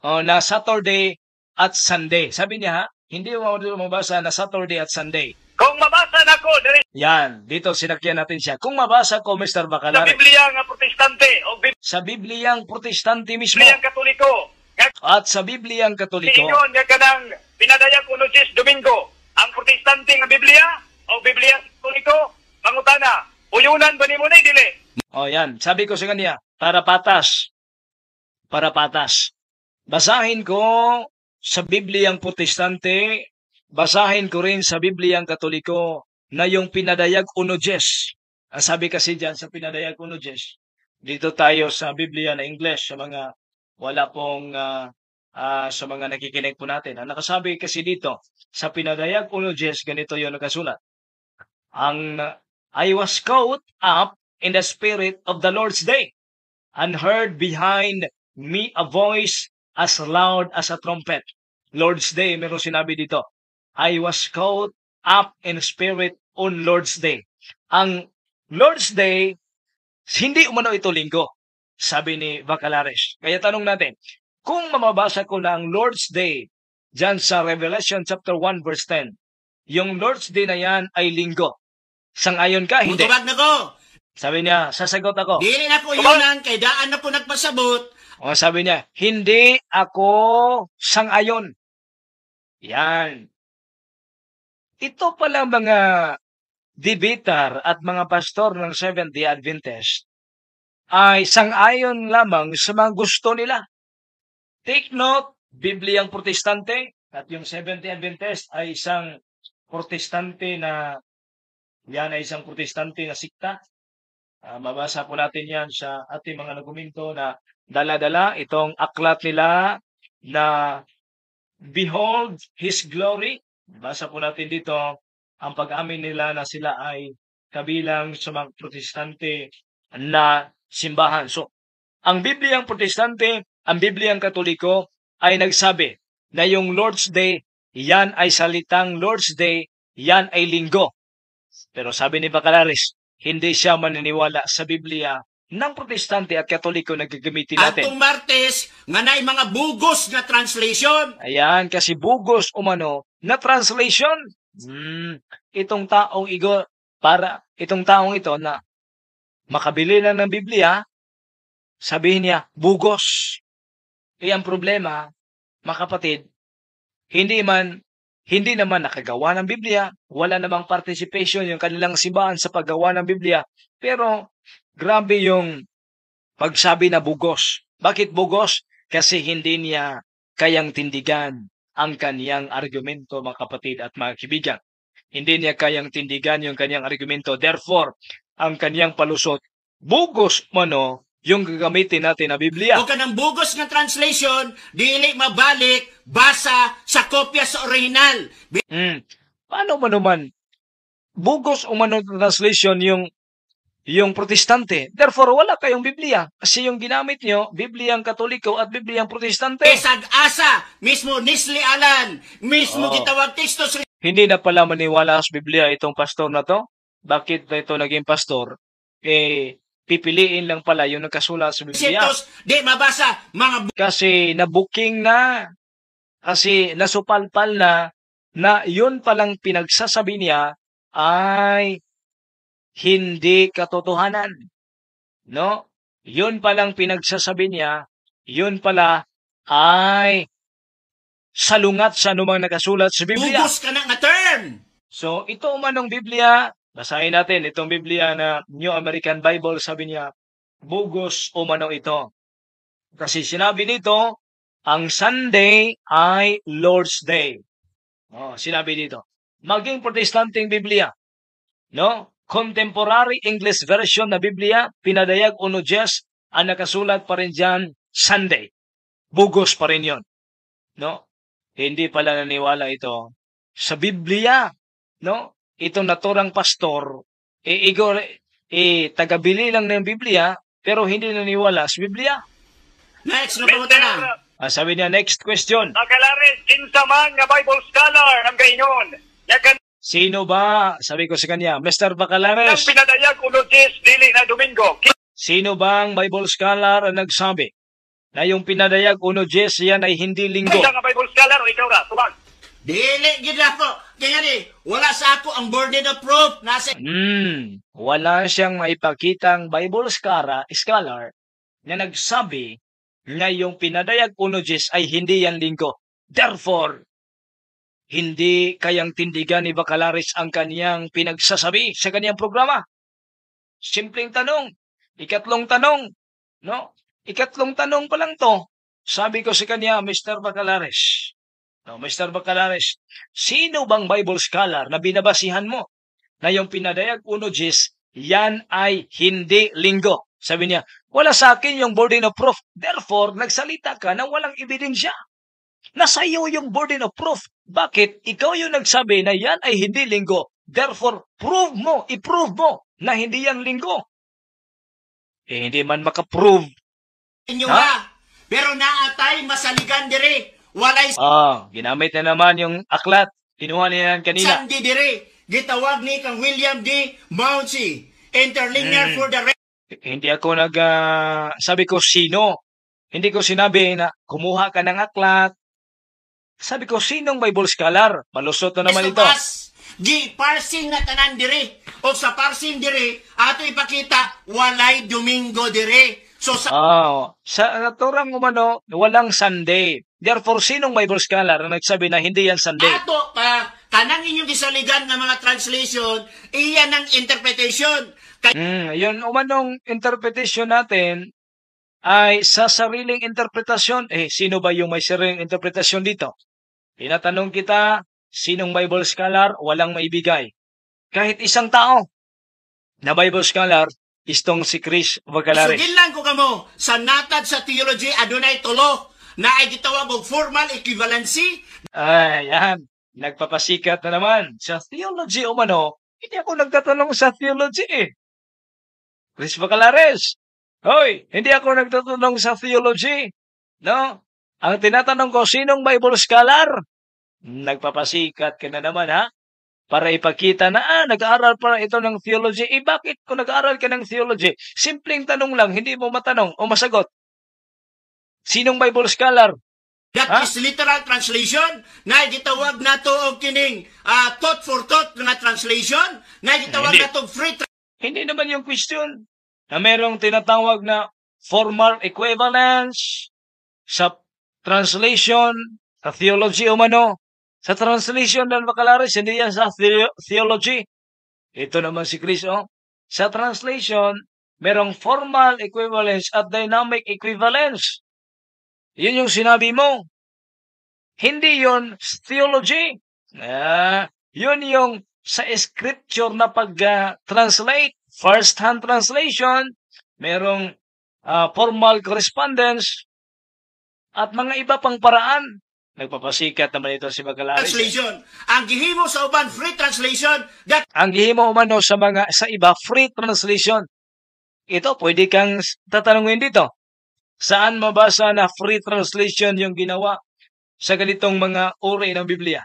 oh, na Saturday at Sunday. Sabi niya, hindi mo mabasa na Saturday at Sunday. kung mabasa nako diri Yan, dito sinakyan natin siya. Kung mabasa ko, Mr. sa Bacalares, Biblia nga protestante o sa Bibliang protestante mismo Biblia katoliko at sa Bibliang katoliko, Ingon nga kanang pinadayag uno Jes Domingo. Ang protestante nga Biblia o Biblia Katoliko, mangutana, uyunan ba ni dili? Oh, yan. Sabi ko sa kanya, para patas. Para patas. Basahin ko sa Bibliang Protestante, basahin ko rin sa Bibliang Katoliko na yung pinadayag uno Diyes. Ang sabi kasi dyan sa pinadayag uno Diyes, dito tayo sa Biblia na English, sa mga wala pong ah, ah, sa mga nakikinig po natin. Ang nakasabi kasi dito, sa pinadayag uno Diyes, ganito yung nakasulat. Ang I was caught up in the spirit of the Lord's day, and heard behind me a voice as loud as a trumpet. Lord's day, meron sinabi dito. I was caught up in spirit on Lord's day. Ang Lord's day, hindi umano ito linggo, sabi ni Bacalares. Kaya tanong natin, kung mamabasa ko na ang Lord's day, dyan sa Revelation chapter 1 verse 10, yung Lord's day na yan ay linggo. Sangayon ka? Hindi. Mutubag na ko. Sabi niya, sasagot ako. Dili na ko yunan, kay daan na ko nagpasabot. O sabi niya, hindi ako sangayon. Yan. Ito pala mga debater at mga pastor ng Seventh-day Adventist ay sang-ayon lamang sa mga gusto nila. Take note, Bibliang Protestante at yung Seventh-day Adventist ay isang protestante na yan ay isang protestante na sikta. Ah, mabasa po natin yan sa ating mga argumento na dala-dala itong aklat nila na Behold His Glory. Basa po natin dito ang pag-amin nila na sila ay kabilang sa mga protestante na simbahan. So, ang Bibliang protestante, ang Bibliang katoliko ay nagsabi na yung Lord's Day, yan ay salitang Lord's Day, yan ay linggo. Pero sabi ni Bacalaris, hindi siya maniniwala sa Biblia ng protestante at katoliko na gagamitin natin. Atong Martes, nga na'y mga bugos nga translation. Ayan, kasi bugos umano na translation. Hmm, itong taong igo, para itong taong ito na makabili lang ng Biblia, sabihin niya, bugos. E ang problema, mga kapatid, hindi man hindi naman nakagawa ng Biblia, wala namang participation yung kanilang simbahan sa paggawa ng Biblia, pero grabe yung pagsabi na bugos. Bakit bugos? Kasi hindi niya kayang tindigan ang kaniyang argumento, mga kapatid at mga kaibigan. Hindi niya kayang tindigan yung kaniyang argumento. Therefore, ang kaniyang palusot, bugos mano yung gagamitin natin na Biblia. O kanang bugos nga translation, dili mabalik, basa sa kopya sa original. Mm. Paano man naman bugos o man translation yung yung protestante. Therefore, wala kayong Biblia. Kasi yung ginamit nyo, Bibliang Katoliko at Bibliang Protestante. Pesag asa, mismo Nisli Alan, mismo Oo. gitawag Tistos Hindi na pala maniwala sa Biblia itong pastor na to. Bakit ba ito naging pastor? Eh, pipiliin lang pala yung nagkasulat sa Biblia. Receptos, di mabasa, mga Kasi nabuking na. Kasi nasupalpal na na yun palang pinagsasabi niya ay hindi katotohanan. No? Yun palang pinagsasabi niya, yun pala ay salungat sa anumang nakasulat sa Biblia. bugos ka nga term. So, ito umanong Biblia, basahin natin itong Biblia na New American Bible, sabi niya, bugos umano ito. Kasi sinabi nito, ang Sunday ay Lord's Day. Oh, sinabi dito. Maging protestanteng Biblia, no? Contemporary English version na Biblia, pinadayag uno Diyos, ang nakasulat pa rin dyan, Sunday. Bugos pa rin yon. No? Hindi pala naniwala ito sa Biblia, no? Itong naturang pastor, e igor, e tagabili lang ng Biblia, pero hindi naniwala sa Biblia. Next, no pamunta na. Ah, sabi niya, next question. Nakalaris, kinsa man nga Bible scholar ang gaingon. Yakan Sino ba? Sabi ko sa kanya, Mr. ang Bacalares, pinadayag unodis dili na Domingo. sino bang Bible scholar ang nagsabi na yung pinadayag uno Jess yan ay hindi linggo? Kinsa nga Bible scholar o ikaw ra? Tubag. Dili, gid ako. Kaya ni, wala sa ako ang burden of proof. Nasa Hmm, wala siyang maipakitang Bible scholar, scholar na nagsabi na yung pinadayag uno Jess ay hindi yan linggo. Therefore, hindi kayang tindigan ni Bacalaris ang kaniyang pinagsasabi sa kaniyang programa. Simpleng tanong. Ikatlong tanong. No? Ikatlong tanong pa lang to. Sabi ko sa kanya, Mr. Bacalares. No, Mr. Bacalares, sino bang Bible scholar na binabasihan mo na yung pinadayag uno Jis, yan ay hindi linggo? Sabi niya, wala sa akin yung burden of proof. Therefore, nagsalita ka na walang ebidensya. Nasa iyo yung burden of proof. Bakit? Ikaw yung nagsabi na yan ay hindi linggo. Therefore, prove mo, i-prove mo na hindi yan linggo. Eh, hindi man makaprove. inyo Ha? Pero naatay masaligan diri. Walay Ah, ginamit na naman yung aklat. Kinuha niya yan kanina. sandi diri. Gitawag ni kang William D. Mounsey. Interlinear Mm. for the Hindi ako nag... ah, sabi ko, sino? Hindi ko sinabi na kumuha ka ng aklat. Sabi ko, sinong Bible scholar? Malusot na naman ito. Estupas, Gi parsing na tanan diri. O sa parsing diri, ato ipakita, walay Domingo diri. So sa Ah, sa naturang umano, walang Sunday. Therefore, sinong Bible scholar na nagsabi na hindi yan Sunday? Ato pa, kanang inyong gisaligan ng mga translation, iyan ang interpretation. Kay Mm, yun umanong interpretation natin ay sa sariling interpretasyon. Eh, sino ba yung may sariling interpretasyon dito? Tinatanong kita, sinong Bible scholar? Walang maibigay. Kahit isang tao na Bible scholar, istong si Chris Vacalares. Sugilan ko kamo, sa natad sa theology, adunay tulo, na ay gitawag og formal equivalency, Ay, yan. Nagpapasikat na naman. Sa theology umano, hindi ako nagtatanong sa theology eh. Chris Bacalares. Hoy, hindi ako nagtatanong sa theology. No? Ang tinatanong ko, sinong Bible scholar? Nagpapasikat ka na naman ha? Para ipakita na, ah, nag-aaral pa ito ng theology. Eh, bakit kung nag-aaral ka ng theology? Simpleng tanong lang, hindi mo matanong o masagot. Sinong Bible scholar? that Ha? is literal translation, na gitawag nato og kining ah, thought for thought nga translation, na gitawag Hindi. nato og free Hindi naman yung question na merong tinatawag na formal equivalence sa translation, sa theology o mano. Sa translation ng Bacalares, hindi yan sa the- theology. Ito naman si Chris, oh. Sa translation, merong formal equivalence at dynamic equivalence. Yun yung sinabi mo. Hindi yun theology. Ah, yun yung sa scripture na pag-translate, first-hand translation, merong ah, formal correspondence, at mga iba pang paraan. Nagpapasikat naman ito si Magalares. translation. Ang gihimo sa uban free translation, that Ang gihimo umano sa mga sa iba free translation. Ito pwede kang tatanungin dito. Saan mabasa na free translation yung ginawa sa ganitong mga uri ng Biblia?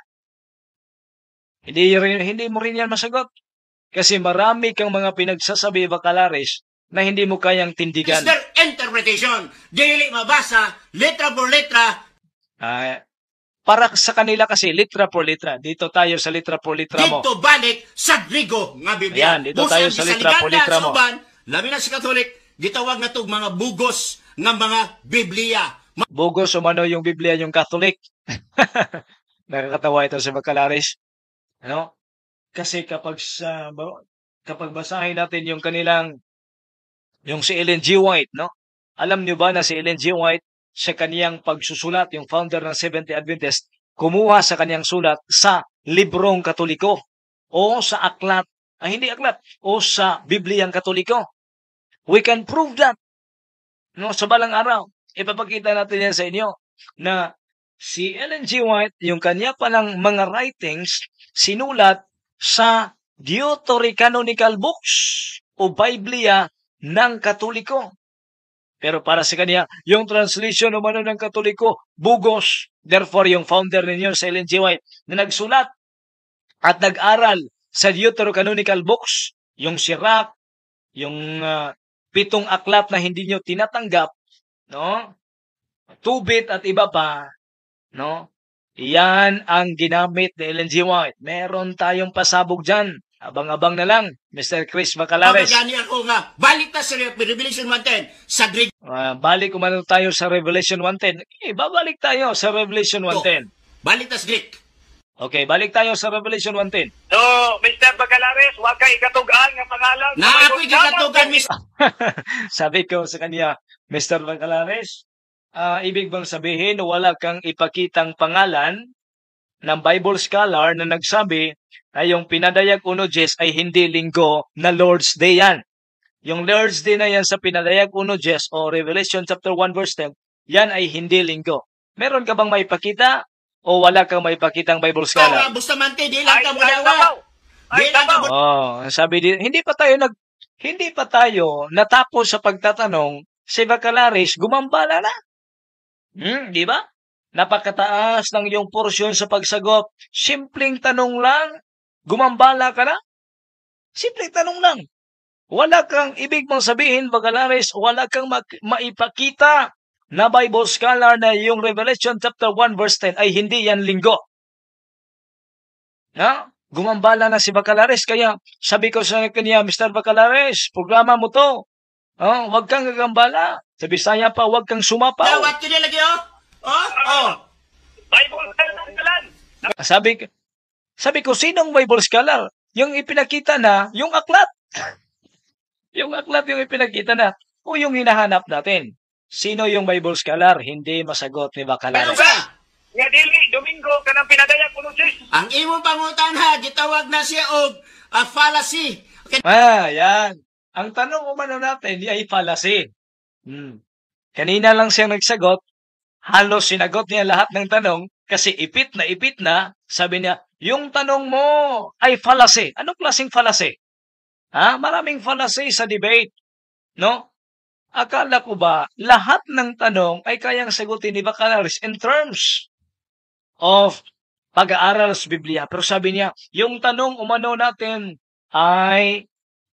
Hindi rin, hindi mo rin yan masagot. Kasi marami kang mga pinagsasabi bakalares na hindi mo kayang is tindigan. their interpretation. Dili mabasa, letra por letra, Ah, para sa kanila kasi litra por litra. Dito tayo sa litra por litra mo. dito balik sa Grigo nga Biblia. Ayan, dito Busa tayo sa litra gisaligan po, na litra sa mo. uban, labi na si Katolik, gitawag na to mga bugos nga mga Biblia. Ma- Bugos umano yung Biblia yung Catholic. Nakakatawa ito si Bacalares. Ano? Kasi kapag sa kapag basahin natin yung kanilang yung si Ellen G. White, no? Alam niyo ba na si Ellen G. White sa kaniyang pagsusulat, yung founder ng Seventh-day Adventist, kumuha sa kaniyang sulat sa librong katoliko o sa aklat, ay hindi aklat, o sa Bibliang katoliko. We can prove that. No, sa balang araw, ipapakita natin yan sa inyo na si Ellen G. White, yung kanya palang mga writings, sinulat sa Deuterocanonical books o Biblia ng Katoliko. Pero para sa kanya, yung translation umano ng Katoliko, bugos. Therefore, yung founder ninyo, si Ellen G. White, na nagsulat at nag-aral sa Deuterocanonical books, yung Sirach, yung ah, pitong aklat na hindi nyo tinatanggap, no? Tubit at iba pa, no? Yan ang ginamit ni Ellen G. White. Meron tayong pasabog dyan. Abang-abang na lang, Mr. Chris Bacalares. Pagkagani ako nga, balik ta sa Revelation 110, sa Grigo. Ah, balik umano tayo sa Revelation 1.10. Okay, babalik tayo sa Revelation 1.10. Balik ta sa Greek. Okay, balik tayo sa Revelation 1.10. So, Mr. Bacalares, huwag kay ikatugaan nga pangalan. Na ako'y gikatugan, Miss Sabi ko sa kanya, Mr. Bacalares, ah, ibig bang sabihin wala kang ipakitang pangalan ng Bible scholar na nagsabi na yung pinadayag uno Jes ay hindi linggo na Lord's Day yan. Yung Lord's Day na yan sa pinadayag uno Jes o Revelation chapter 1 verse 10, yan ay hindi linggo. Meron ka bang maipakita o wala kang maipakitang Bible scholar? Tawa, Bustamante, di lang ka. Ay, Di lang ka. Oh, sabi din, hindi pa tayo nag hindi pa tayo natapos sa pagtatanong, si Bacalares gumambala na. Hmm, di ba? Napakataas ng iyong porsyon sa pagsagot. Simpleng tanong lang, gumambala ka na? Simpleng tanong lang. Wala kang ibig mong sabihin, Bacalares, wala kang maipakita na Bible scholar na yung Revelation chapter 1 verse 10 ay hindi yan linggo. Ha? Gumambala na si Bacalares. Kaya sabi ko sa kanya, Mr. Bacalares, programa mo to. Oh, wag kang gagambala. Sa Bisaya pa, wag kang sumapaw. Dawat ka lagi, oh. Oh, oh. Bible kalan. Sabi, sabi ko, sinong Bible scholar? Yung ipinakita na, yung aklat. yung aklat yung ipinakita na. O yung hinahanap natin. Sino yung Bible scholar? Hindi masagot ni Pero Bacalares. sa, Nga dili, Domingo, kanang pinadaya kuno sis. ang imong pangutana, gitawag na siya og a fallacy. Okay, Ah, yan. Ang tanong umano natin, di ay fallacy. Hmm. Kanina lang siya nagsagot. Halos sinagot niya lahat ng tanong kasi ipit na ipit na. Sabi niya, yung tanong mo ay fallacy. Anong klaseng fallacy? Ha? Maraming fallacy sa debate. No? Akala ko ba, lahat ng tanong ay kayang sagutin ni Bacalaris in terms of pag-aaral sa Biblia. Pero sabi niya, yung tanong umano natin ay,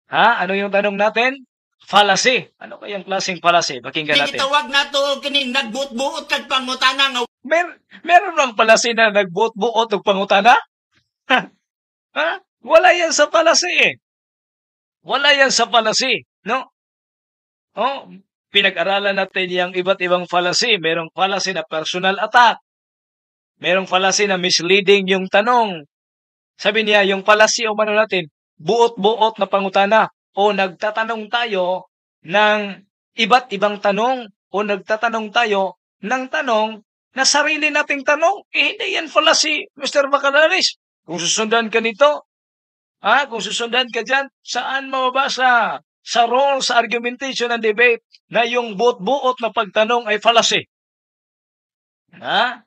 ha? Ano yung tanong natin? Fallacy. Ano kayang klaseng fallacy? Pakinggan natin. gitawag na to kining nagbuot-buot kag pangutana nga Mer meron bang fallacy na nagbuot-buot og pangutana? ha? Wala yan sa fallacy eh. Wala yan sa fallacy, no? Oh, pinag-aralan natin yung iba't ibang fallacy. Merong fallacy na personal attack. Merong fallacy na misleading yung tanong. Sabi niya, yung fallacy o ano natin, buot-buot na pangutana o nagtatanong tayo ng iba't ibang tanong o nagtatanong tayo ng tanong na sarili nating tanong. Eh, hindi yan fallacy, Mr. Bacalaris. Kung susundan ka nito, ha, kung susundan ka dyan, saan mababasa? Sa role, sa argumentation and debate na yung buot-buot na pagtanong ay fallacy. Ha?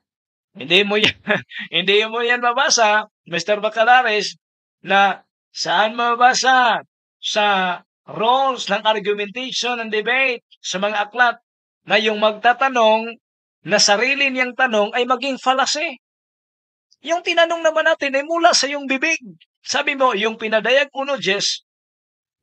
Hindi mo yan, hindi mo yan mabasa, Mr. Bacalares, na saan mabasa sa roles ng argumentation and debate sa mga aklat na yung magtatanong na sarili niyang tanong ay maging fallacy. Yung tinanong naman natin ay mula sa yung bibig. Sabi mo, yung pinadayag uno, Jess,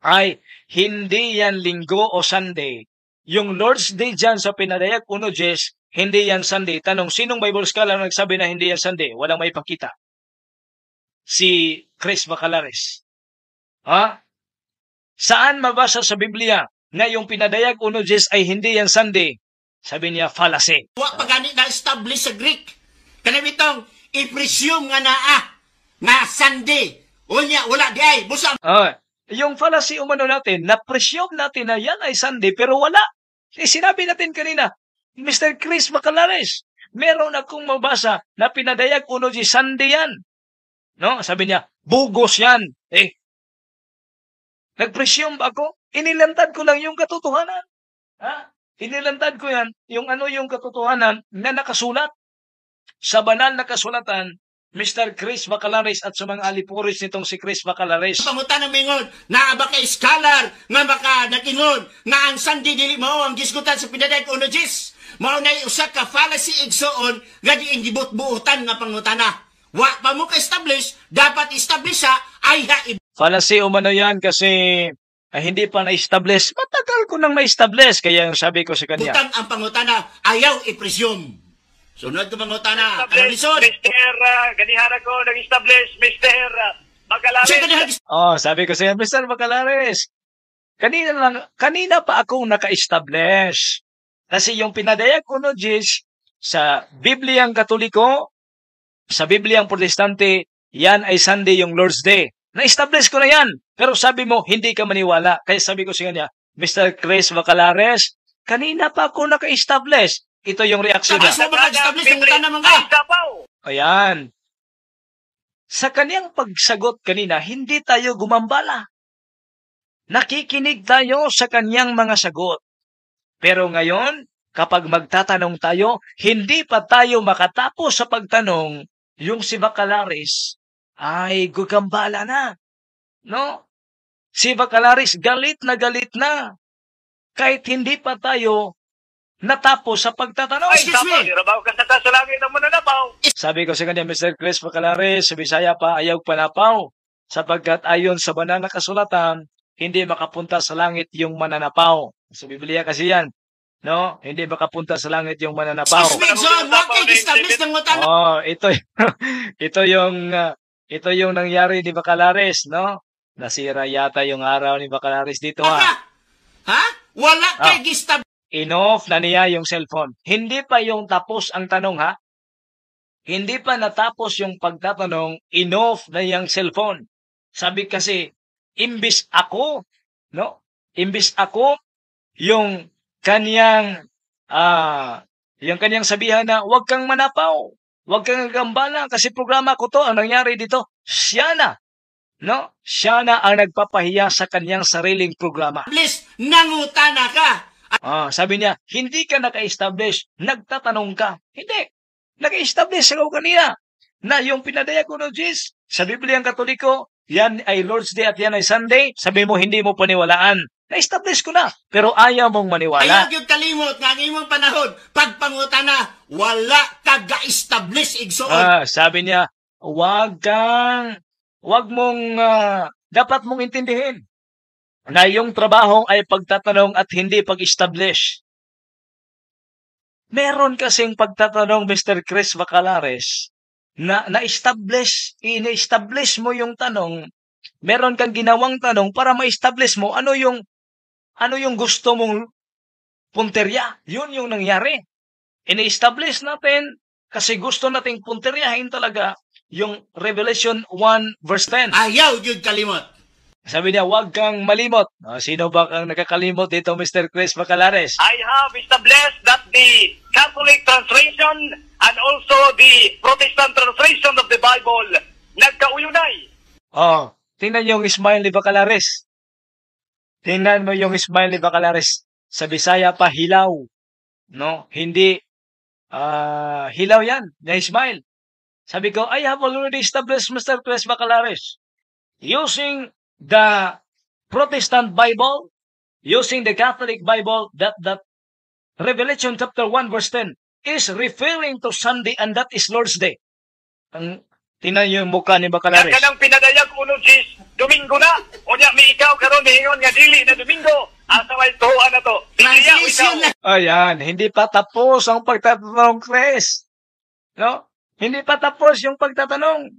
ay hindi yan linggo o Sunday. Yung Lord's Day dyan sa pinadayag uno, Jess, hindi yan Sunday. Tanong, sinong Bible scholar ang nagsabi na hindi yan Sunday? Walang may pakita. Si Chris Bacalares. Ha? Saan mabasa sa Biblia na yung pinadayag uno, Jess, ay hindi yan Sunday? Sabi niya, fallacy. wa pa gani na establish sa Greek. Kana bitong i-presume nga naa nga Sunday. Unya wala di ay busa Ah, yung fallacy umano natin, na-presume natin na yan ay Sunday, pero wala. Eh, sinabi natin kanina, Mr. Chris Bacalares, meron akong mabasa na pinadayag uno si Sunday yan. No? Sabi niya, bugos yan. Eh, nag-presume ako? Inilantad ko lang yung katotohanan. Ha? Inilantad ko yan, yung ano yung katotohanan na nakasulat. Sa banal na kasulatan, Mr. Chris Bacalares at sa mga alipuris nitong si Chris Bacalares. pangutan ng mingon naa ba kay scholar nga maka nagingon nga ang Sunday dili mao ang gisgutan sa pinaday uno. Mao na usa ka fallacy igsoon nga diing gibut-buutan nga pangutana. Wa pa mo ka-establish, dapat establish sa ay ha Fallacy umano yan kasi ay, hindi pa na-establish. Matagal ko nang na-establish. Kaya yung sabi ko sa kanya, ibutang ang pangutana ayaw i-presume. Sunod ka pangutana, ano lisod? Mr. Uh, ganihara ko, nag-establish, Mr. Uh. Siya ganihag oh, sabi ko sa kanya, Mr. Bacalares, kanina lang, kanina pa akong naka-establish. Kasi yung pinadayag ko no, Jis, sa Bibliang Katoliko, sa Bibliang Protestante, yan ay Sunday yung Lord's Day. Na-establish ko na yan. Pero sabi mo, hindi ka maniwala. Kaya sabi ko sa kanya, Mr. Chris Bacalares, kanina pa ako naka-establish. Ito yung reaksyon niya. Tapos mo maka-establish, nangutan naman ka. Ayan. Sa kanyang pagsagot kanina, hindi tayo gumambala. Nakikinig tayo sa kanyang mga sagot. Pero ngayon, kapag magtatanong tayo, hindi pa tayo makatapos sa pagtanong, yung si Bacalaris ay gugambala na. No? Si Bacalaris galit na galit na. Kahit hindi pa tayo natapos sa pagtatanong. Ay, Excuse me. Irabaw ka sa sa langit ng mananabaw. Sabi ko sa kanya, Mr. Chris Bacalares, sa Bisaya pa, ayaw panapaw. Sapagkat ayon sa banal na kasulatan, hindi makapunta sa langit yung mananapaw. Sa Biblia kasi yan. No? Hindi makapunta sa langit yung mananapaw. Excuse me, John, wa kay establish nangutan Oh, ito ito yung ah, ito yung nangyari ni Bacalares, no? Nasira yata yung araw ni Bacalares dito ha. Ha? Wala Ah. kay establish Inoff na niya yung cellphone. Hindi pa yung tapos ang tanong ha. hindi pa natapos yung pagtatanong, inoff na yung cellphone. Sabi kasi, imbis ako, no? Imbis ako, yung kanyang, ah, yung kanyang sabihan na, huwag kang manapaw, huwag kang gambala, kasi programa ko to, ang nangyari dito, siya na, no? Siya na ang nagpapahiya sa kanyang sariling programa. Please, nangutana ka. Ah, sabi niya, hindi ka naka-establish, nagtatanong ka. Hindi. Naka-establish ikaw kanina na yung pinadiagnosis sa Bibliang Katoliko, yan ay Lord's Day at yan ay Sunday. Sabi mo, hindi mo paniwalaan. Na-establish ko na, pero ayaw mong maniwala. Ayaw yung kalimot nga imong panahon. Pagpangutana, wala ka ga-establish igsoon. Ah, sabi niya, wag kang, wag mong, ah, dapat mong intindihin na yung trabaho ay pagtatanong at hindi pag-establish. Meron kasing pagtatanong, Mr. Chris Bacalares, na na-establish, ina-establish mo yung tanong, meron kang ginawang tanong para ma-establish mo ano yung ano yung gusto mong punterya. Yun yung nangyari. Ina-establish natin kasi gusto nating punteryahin talaga yung Revelation 1 verse 10. Ayaw yung kalimot. Sabi niya, huwag kang malimot. Ah, sino ba ang nakakalimot dito, Mr. Chris Bacalares? I have established that the Catholic translation and also the Protestant translation of the Bible nagkauyunay. Oh, tingnan yung smile ni Bacalares. Tingnan mo yung smile ni Bacalares. Sa Bisaya pa, hilaw. No? Hindi, ah, hilaw yan, na smile. Sabi ko, I have already established Mr. Chris Bacalares. Using the Protestant Bible, using the Catholic Bible, that, that Revelation chapter 1 verse 10 is referring to Sunday and that is Lord's Day. Ang, tingnan yung mukha ni Nga Bacalares. kanang pinadayag uno jis Domingo na. O niya, may ikaw karon mihingon nga dili na Domingo. Asa may tuhuan na to. Ikaw. na. Ayan, hindi pa tapos ang pagtatanong, Chris. No? Hindi pa tapos yung pagtatanong.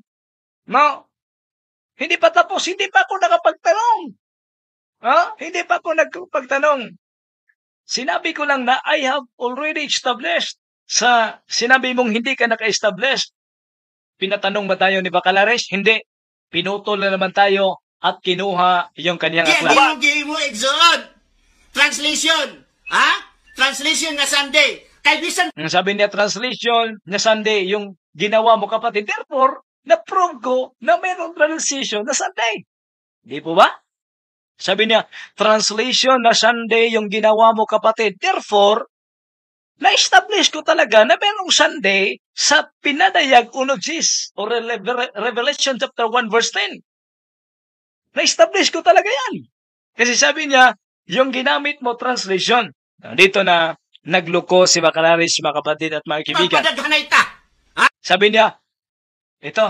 No? Hindi pa tapos, hindi pa ako nakapagtanong. Ha? Hindi pa ako nagpagtanong. Sinabi ko lang na I have already established. Sa sinabi mong hindi ka naka-establish, pinatanong ba tayo ni Bacalares? Hindi. Pinutol na naman tayo at kinuha yung kanyang aklat. di mo gi mo igsoon. Translation. Ha? Translation nga Sunday. Kay bisan Ang sabi niya, translation na Sunday, yung ginawa mo kapatid. Therefore, na-prove ko na mayroong translation na Sunday. Di po ba? Sabi niya, translation na Sunday yung ginawa mo kapatid. Therefore, na-establish ko talaga na mayroong Sunday sa pinadayag unogis o Rele- Re- Revelation chapter 1 verse 10. Na-establish ko talaga yan. Kasi sabi niya, yung ginamit mo translation. Dito na nagluko si Bacalaris, mga kapatid at mga kaibigan. Sabi niya, ito,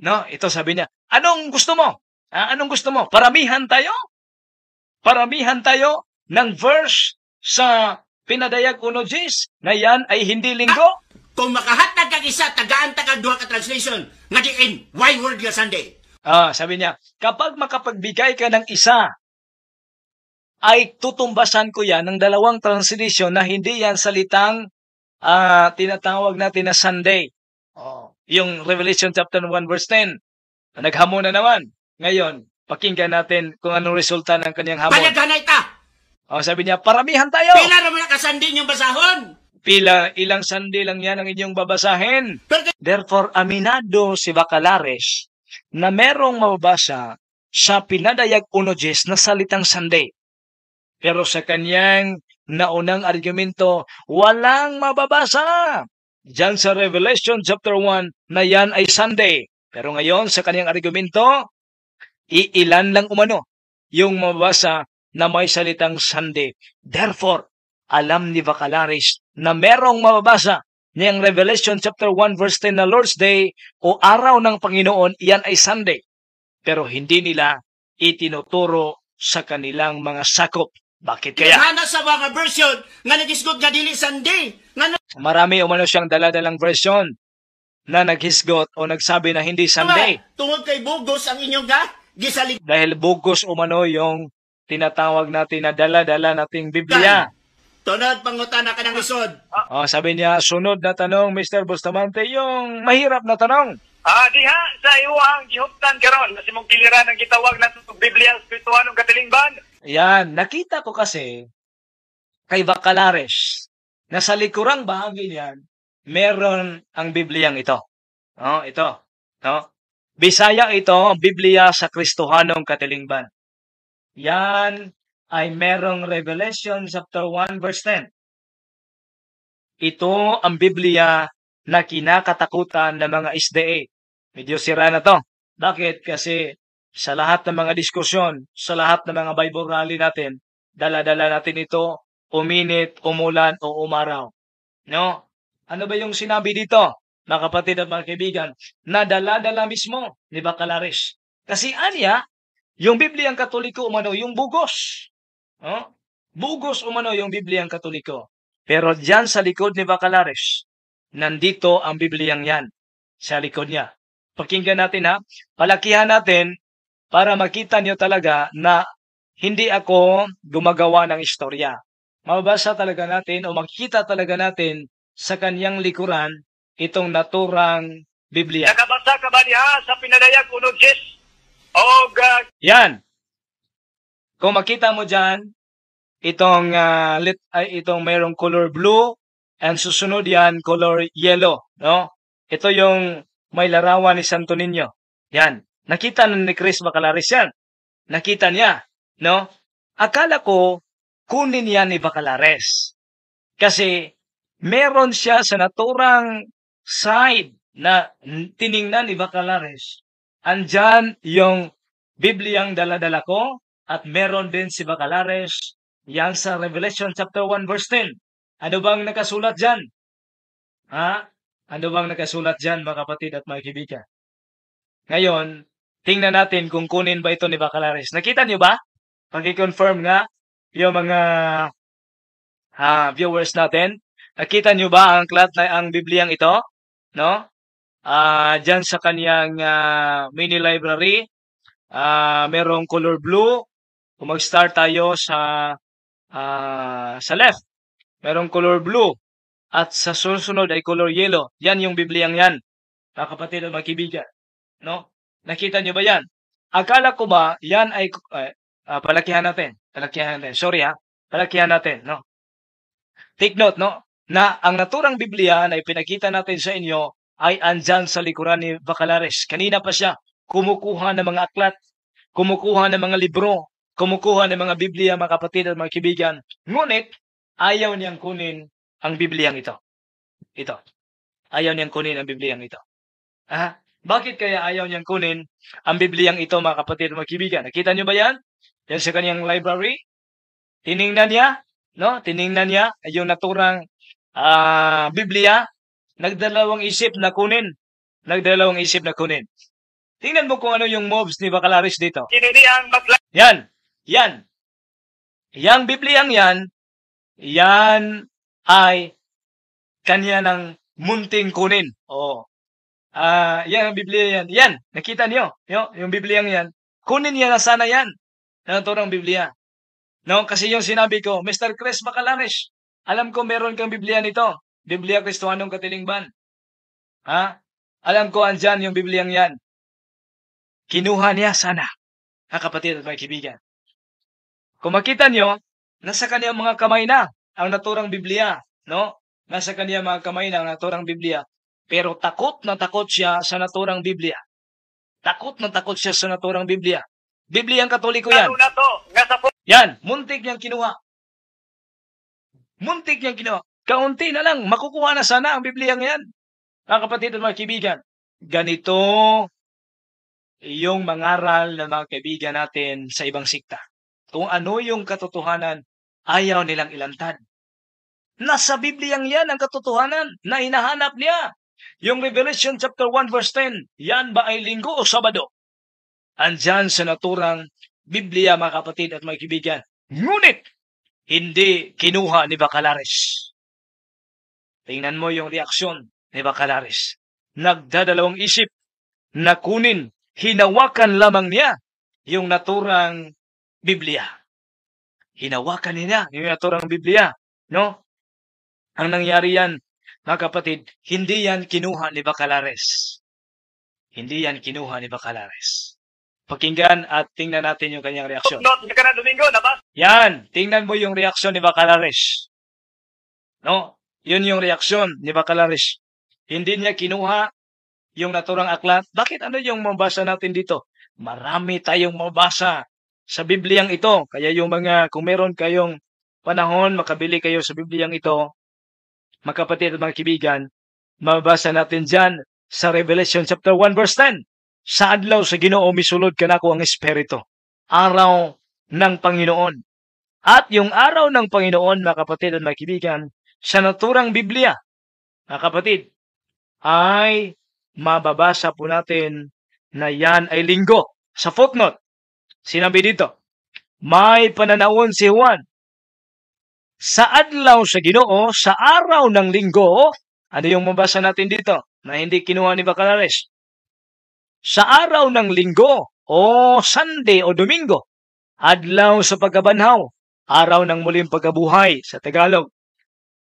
no, ito sabi niya, anong gusto mo? Ah, anong gusto mo? Paramihan tayo? Paramihan tayo ng verse sa pinadayag uno Jis na yan ay hindi linggo? Kung makahatag kag isa, tagaan ta kag duha ka translation. Nga diin, why word nga Sunday? Ah, sabi niya, kapag makapagbigay ka ng isa, ay tutumbasan ko yan ng dalawang translation na hindi yan salitang ah, tinatawag natin na Sunday. Oh, yung Revelation chapter 1 verse 10. Naghamon na naman. Ngayon, pakinggan natin kung anong resulta ng kanyang hamon. Padaghanay ta. Oh, sabi niya, paramihan tayo. Pila ra man ka Sunday yung basahon. Pila, ilang Sunday lang yan ang inyong babasahin. Pero Therefore, aminado si Bacalares na merong mababasa sa pinadayag unojes na salitang Sunday. Pero sa kanyang naunang argumento, walang mababasa. Diyan sa Revelation chapter 1 na yan ay Sunday. Pero ngayon sa kanyang argumento, iilan lang umano yung mababasa na may salitang Sunday. Therefore, alam ni Bacalares na merong mababasa niyang Revelation chapter 1 verse 10 na Lord's Day o araw ng Panginoon, iyan ay Sunday. Pero hindi nila itinuturo sa kanilang mga sakop. Bakit kaya? Hana sa mga version nga nagisgot nga dili Sunday. Nga Marami umano siyang daladalang version na naghisgot o nagsabi na hindi Sunday. tungod kay bugos ang inyong ga, gisalig Dahil bugos umano yung tinatawag natin na dala-dala nating Biblia. Tunod pangutana ka ng lisod. Oh, sabi niya, sunod na tanong, Mr. Bustamante, yung mahirap na tanong. Ah, diha sa iwang gihuptan karon kasi mong kiliran ang gitawag na Biblia Espirituanong Katilingban. Yan, nakita ko kasi kay Bacalares na sa likurang bahagi niyan, meron ang Bibliang ito. Oh, ito. No? Bisaya ito, Biblia sa Kristohanong Katilingban. Yan ay merong Revelation chapter 1 verse 10. Ito ang Biblia na kinakatakutan ng mga SDA. Medyo sira na to. Bakit? Kasi sa lahat ng mga diskusyon, sa lahat ng mga Bible rally natin, dala-dala natin ito, uminit, umulan, o umaraw. No? Ano ba yung sinabi dito, mga kapatid at mga kaibigan, na dala-dala mismo ni Bacalares? Kasi anya, yung Bibliang Katoliko umano, yung bugos. No? Bugos umano yung Bibliang Katoliko. Pero diyan sa likod ni Bacalares, nandito ang Bibliang yan sa likod niya. Pakinggan natin ha, palakihan natin para makita niyo talaga na hindi ako gumagawa ng istorya. Mababasa talaga natin o makikita talaga natin sa kanyang likuran itong naturang Biblia. Nakabasa ka ba niya sa pinadayag unog 10? Oh, God! Yan! Kung makita mo dyan, itong, uh, lit, ay, itong mayroong color blue, and susunod yan, color yellow, no? Ito yung may larawan ni Santo Niño. Yan. Nakita na ni Chris Bacalaris yan. Nakita niya, no? Akala ko, kunin yan ni Bacalares. Kasi, meron siya sa naturang side na tiningnan ni Bacalares Andyan yung Bibliang daladala ko at meron din si Bacalares yan sa Revelation chapter 1 verse 10. Ano bang nakasulat dyan? Ha? Ano bang nakasulat dyan mga kapatid at mga kaibigan? Ngayon, tingnan natin kung kunin ba ito ni Bacalares. Nakita niyo ba? Pag-confirm nga yung mga ah, viewers natin. Nakita niyo ba ang klat na ang Bibliang ito? No? Ah, diyan sa kaniyang ah, mini library, ah, merong color blue. Kung mag-start tayo sa ah, sa left, merong color blue. At sa susunod ay color yellow. Yan yung Bibliang yan. Mga kapatid at mga. No? Nakita niyo ba yan? Akala ko ba, yan ay, ah, palakihan natin. Palakihan natin. Sorry ha. Palakihan natin. No? Take note, no? Na ang naturang Biblia na ipinakita natin sa inyo ay andyan sa likuran ni Bacalares. Kanina pa siya kumukuha ng mga aklat, kumukuha ng mga libro, kumukuha ng mga Biblia, mga kapatid at mga kaibigan. Ngunit, ayaw niyang kunin ang Bibliang ito. Ito. Ayaw niyang kunin ang Bibliang ito. Ah, bakit kaya ayaw niyang kunin ang Bibliang ito, mga kapatid at mga kaibigan? Nakita niyo ba yan? Yan sa kanyang library. Tiningnan niya, no? Tiningnan niya yung naturang ah, Biblia. Nagdalawang isip na kunin. Nagdalawang isip na kunin. Tingnan mo kung ano yung moves ni Bacalaris dito. kinini ang magla Yan. Yan. Yang Bibliang yan, yan ay kanya ng munting kunin. Oo. Ah, yan ang Biblia yan. Yan, nakita niyo, yo, yung Bibliang yan. Kunin niya na sana yan. Ng turang Biblia. No, kasi yung sinabi ko, Mr. Chris Bacalares, alam ko meron kang Biblia nito. Biblia Kristohanong Katilingban. Ha? Alam ko andyan yung Bibliang yan. Kinuha niya sana. Ha, kapatid at mga kaibigan. Kung makita nyo, nasa kanyang mga kamay na ang naturang Biblia. No? Nasa kanyang mga kamay na ang naturang Biblia. Pero takot na takot siya sa naturang Biblia. Takot na takot siya sa naturang Biblia. Biblia ang katoliko yan. Lalo na to, nga sa Yan, muntik niyang kinuha. Muntik niyang kinuha. Kaunti na lang, makukuha na sana ang Biblia yan. Mga kapatid at mga kaibigan, ganito yung mangaral ng mga kaibigan natin sa ibang sikta. Kung ano yung katotohanan, ayaw nilang ilantad. Nasa Bibliang yan ang katotohanan na hinahanap niya. Yung Revelation chapter 1 verse 10, yan ba ay linggo o sabado? Andyan sa naturang Biblia, mga kapatid at mga kaibigan. Ngunit, hindi kinuha ni Bacalares. Tingnan mo yung reaksyon ni Bacalares. Nagdadalawang isip na kunin, hinawakan lamang niya yung naturang Biblia. Hinawakan niya yung naturang Biblia. No? Ang nangyari yan, mga kapatid, hindi yan kinuha ni Bacalares. Hindi yan kinuha ni Bacalares. Pakinggan at tingnan natin yung kanyang reaksyon. Not ka na Domingo, nabas. Yan, tingnan mo yung reaksyon ni Bacalares. No? Yun yung reaksyon ni Bacalares. Hindi niya kinuha yung naturang aklat. Bakit ano yung mabasa natin dito? Marami tayong mabasa sa Bibliang ito. Kaya yung mga, kung meron kayong panahon, makabili kayo sa Bibliang ito, mga kapatid at mga kibigan, mabasa natin dyan sa Revelation chapter 1 verse 10. Sa adlaw sa Ginoo misulod kanako ang espiritu. Araw ng Panginoon. At yung araw ng Panginoon, mga kapatid at mga kibigan, sa naturang Biblia, mga kapatid, ay mababasa po natin na yan ay linggo. Sa footnote, sinabi dito, may pananawon si Juan. Sa adlaw sa ginoo, sa araw ng linggo, ano yung mabasa natin dito na hindi kinuha ni Bacalares? Sa araw ng linggo, o Sunday o Domingo, adlaw sa pagkabanhaw, araw ng muling pagkabuhay sa Tagalog,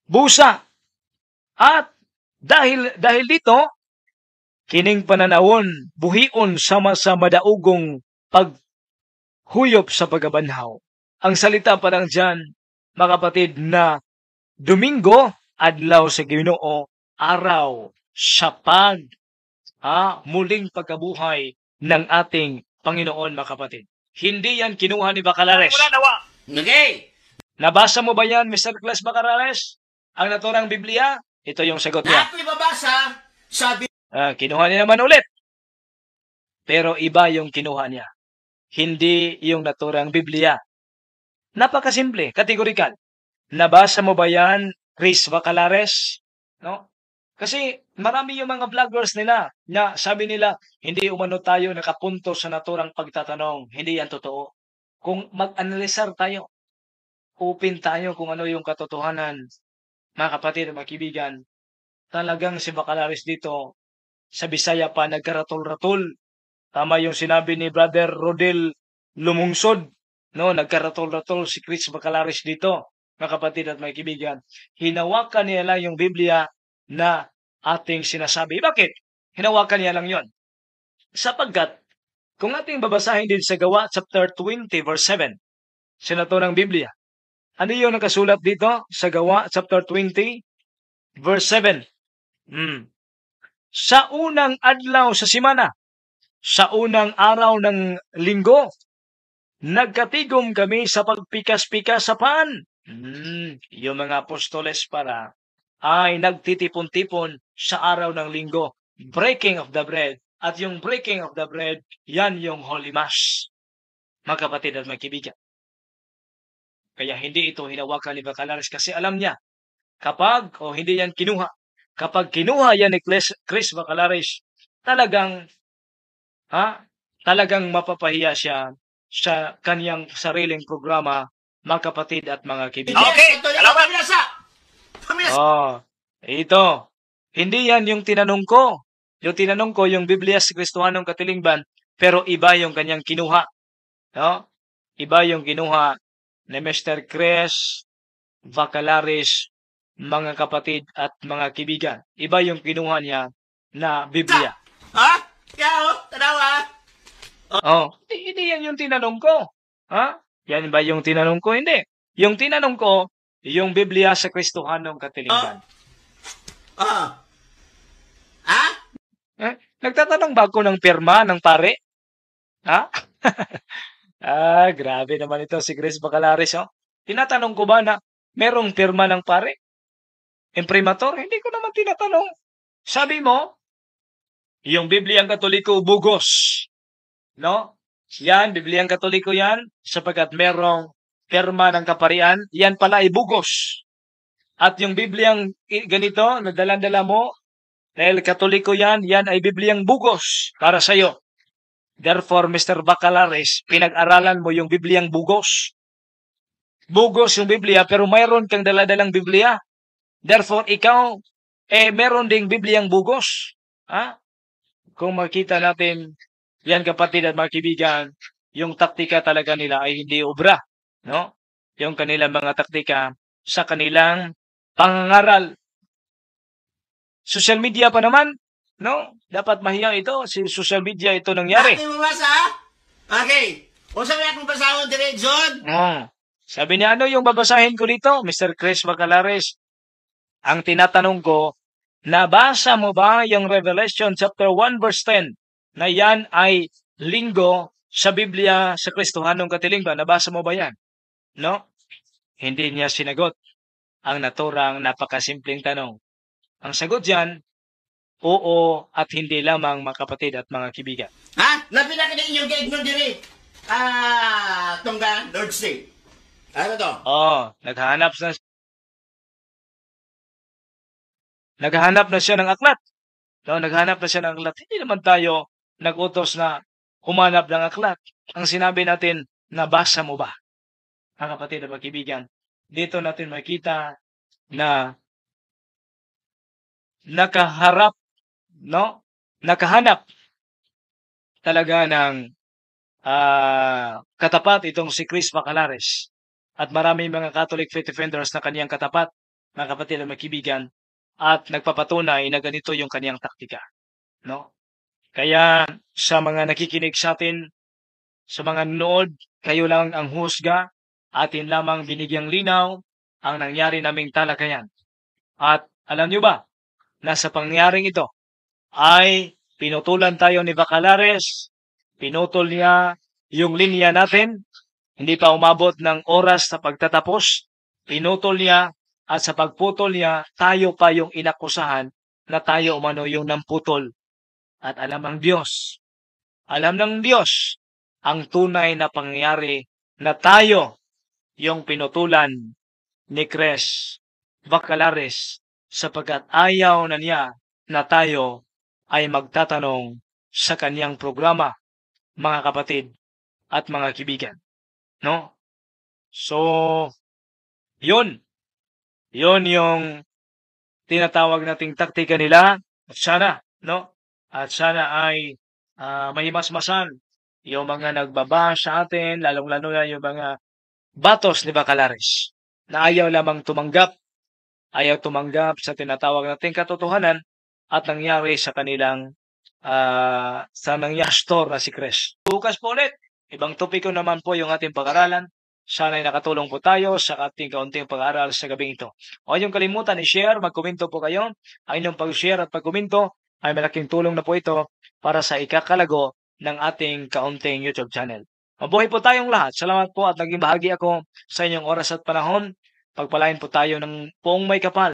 busa. At dahil dahil dito, kining pananawon buhion sama sa madaugong paghuyop sa pagkabanhaw. Ang salita pa lang dyan, mga kapatid, na Domingo, adlaw sa Ginoo, araw sa pag ah, muling pagkabuhay ng ating Panginoon, mga kapatid. Hindi yan kinuha ni Bacalares. Okay. Nabasa mo ba yan, Mr. Class Bacalares? Ang naturang Biblia? Ito yung sagot niya. Ako'y babasa sa Ah, kinuha niya naman ulit. Pero iba yung kinuha niya. Hindi yung naturang Biblia. Napakasimple, kategorikal. Nabasa mo ba yan, Chris Bacalares? No? Kasi marami yung mga vloggers nila na sabi nila, hindi umano tayo nakapunto sa naturang pagtatanong. Hindi yan totoo. Kung mag-analysar tayo, open tayo kung ano yung katotohanan, mga kapatid at mga kaibigan, talagang si Bacalares dito, sa Bisaya pa nagkaratol-ratol. Tama yung sinabi ni Brother Rodel Lumungsod. No, nagkaratol-ratol si Chris Bacalares dito, mga kapatid at mga kaibigan. Hinawakan niya lang yung Biblia na ating sinasabi. Bakit? Hinawakan niya lang yon. Sapagkat, kung ating babasahin din sa Gawa chapter 20 verse 7, sinato ng Biblia, ano yung nakasulat dito sa Gawa chapter 20 verse 7? Hmm. Sa unang adlaw sa simana, sa unang araw ng linggo, nagkatigom kami sa pagpikas-pikas sa paan. Hmm, yung mga apostoles para ay nagtitipon-tipon sa araw ng linggo. Breaking of the bread. At yung breaking of the bread, yan yung Holy Mass. Mga kapatid at mga kaibigan. Kaya hindi ito hinawakan ni Bacalares kasi alam niya, kapag, o hindi yan kinuha, kapag kinuha yan ni Chris, Bacalares, talagang, ha, talagang mapapahiya siya sa kaniyang sariling programa, mga kapatid at mga kaibigan. Okay, salamat. pamilasa. Pamilasa. Oh, ito. Hindi yan yung tinanong ko. Yung tinanong ko, yung Biblia sa Kristohanong Katilingban, pero iba yung kanyang kinuha. No? Iba yung kinuha ni Mr. Chris, Bacalaris, mga kapatid at mga kibigan. Iba yung kinuha niya na Biblia. Ha? Kaya oh, tanawa. Oh, hindi, hindi yan yung tinanong ko. Ha? Yan ba yung tinanong ko? Hindi. Yung tinanong ko, yung Biblia sa Kristohanong Katilingban. Ah. Ha? Eh, nagtatanong ba ako ng pirma ng pare? Ha? ah, grabe naman ito si Chris Bacalares, oh. Tinatanong ko ba na merong pirma ng pare? Imprimator? Hindi ko naman tinatanong. Sabi mo, yung Bibliang Katoliko bugos. No? Yan, Bibliang Katoliko yan, sapagkat merong pirma ng kaparian, yan pala ay bugos. At yung Bibliang ganito, na dalandala mo, dahil katoliko yan, yan ay Bibliang bugos para sa'yo. Therefore, Mr. Bacalares, pinag-aralan mo yung Bibliang bugos. Bugos yung Biblia, pero mayroon kang daladalang Biblia. Therefore, ikaw, eh, meron ding Bibliang bugos. Ha? Kung makita natin, yan kapatid at mga kaibigan, yung taktika talaga nila ay hindi obra. No? Yung kanilang mga taktika, sa kanilang pangangaral. Social media pa naman, no? Dapat mahiya ito. Si social media ito nangyari. Dati mo basa? Okay. O sabi akong basahon dire, John? Ah. Sabi niya, ano yung babasahin ko dito, Mr. Chris Bacalares? Ang tinatanong ko, nabasa mo ba yung Revelation chapter 1 verse 10 na yan ay linggo sa Biblia sa Kristohanong Katilingba? Nabasa mo ba yan? No? Hindi niya sinagot ang naturang napakasimpleng tanong. Ang sagot diyan, oo at hindi lamang mga kapatid at mga kibigan. Ha? Labi na ka na inyong gaignon dire. Ah, tungga, Lord State. Ano to? Oh, naghahanap na Naghahanap na siya ng aklat. No, naghahanap na siya ng aklat. Hindi naman tayo nagutos na humanap ng aklat. Ang sinabi natin, nabasa mo ba? Mga kapatid at magkibigan, dito natin makita na nakaharap, no? Nakahanap talaga ng ah, katapat itong si Chris Bacalares at maraming mga Catholic faith defenders na kaniyang katapat, mga kapatid at magkibigan, at nagpapatunay na ganito yung kaniyang taktika. No? Kaya sa mga nakikinig sa atin, sa mga nanood, kayo lang ang husga, atin lamang binigyang linaw ang nangyari naming talakayan. At alam nyo ba, na sa pangyaring ito, ay pinutulan tayo ni Bacalares, pinutol niya yung linya natin, hindi pa umabot ng oras sa pagtatapos, pinutol niya at sa pagputol niya, tayo pa yung inakusahan na tayo umano yung namputol. At alam ng Diyos, alam ng Diyos ang tunay na pangyayari na tayo yung pinutulan ni Cres Bacalares sapagkat ayaw na niya na tayo ay magtatanong sa kanyang programa, mga kapatid at mga kibigan. No? So, yun. Yun yung tinatawag nating taktika nila. At sana, no? At sana ay ah, mahimasmasan yung mga nagbaba sa atin, lalong-lalo na yung mga batos ni Bacalares na ayaw lamang tumanggap, ayaw tumanggap sa tinatawag nating katotohanan at nangyari sa kanilang ah, sa nangyastor na si Cres. Bukas po ulit, ibang topiko naman po yung ating pag-aralan. Sana'y nakatulong po tayo sa ating kaunting pag-aaral sa gabing ito. Huwag niyong kalimutan i-share, magkomento po kayo. Ang inyong pag-share at pagkomento ay malaking tulong na po ito para sa ikakalago ng ating kaunting YouTube channel. Mabuhay po tayong lahat. Salamat po at naging bahagi ako sa inyong oras at panahon. Pagpalain po tayo ng poong may kapal.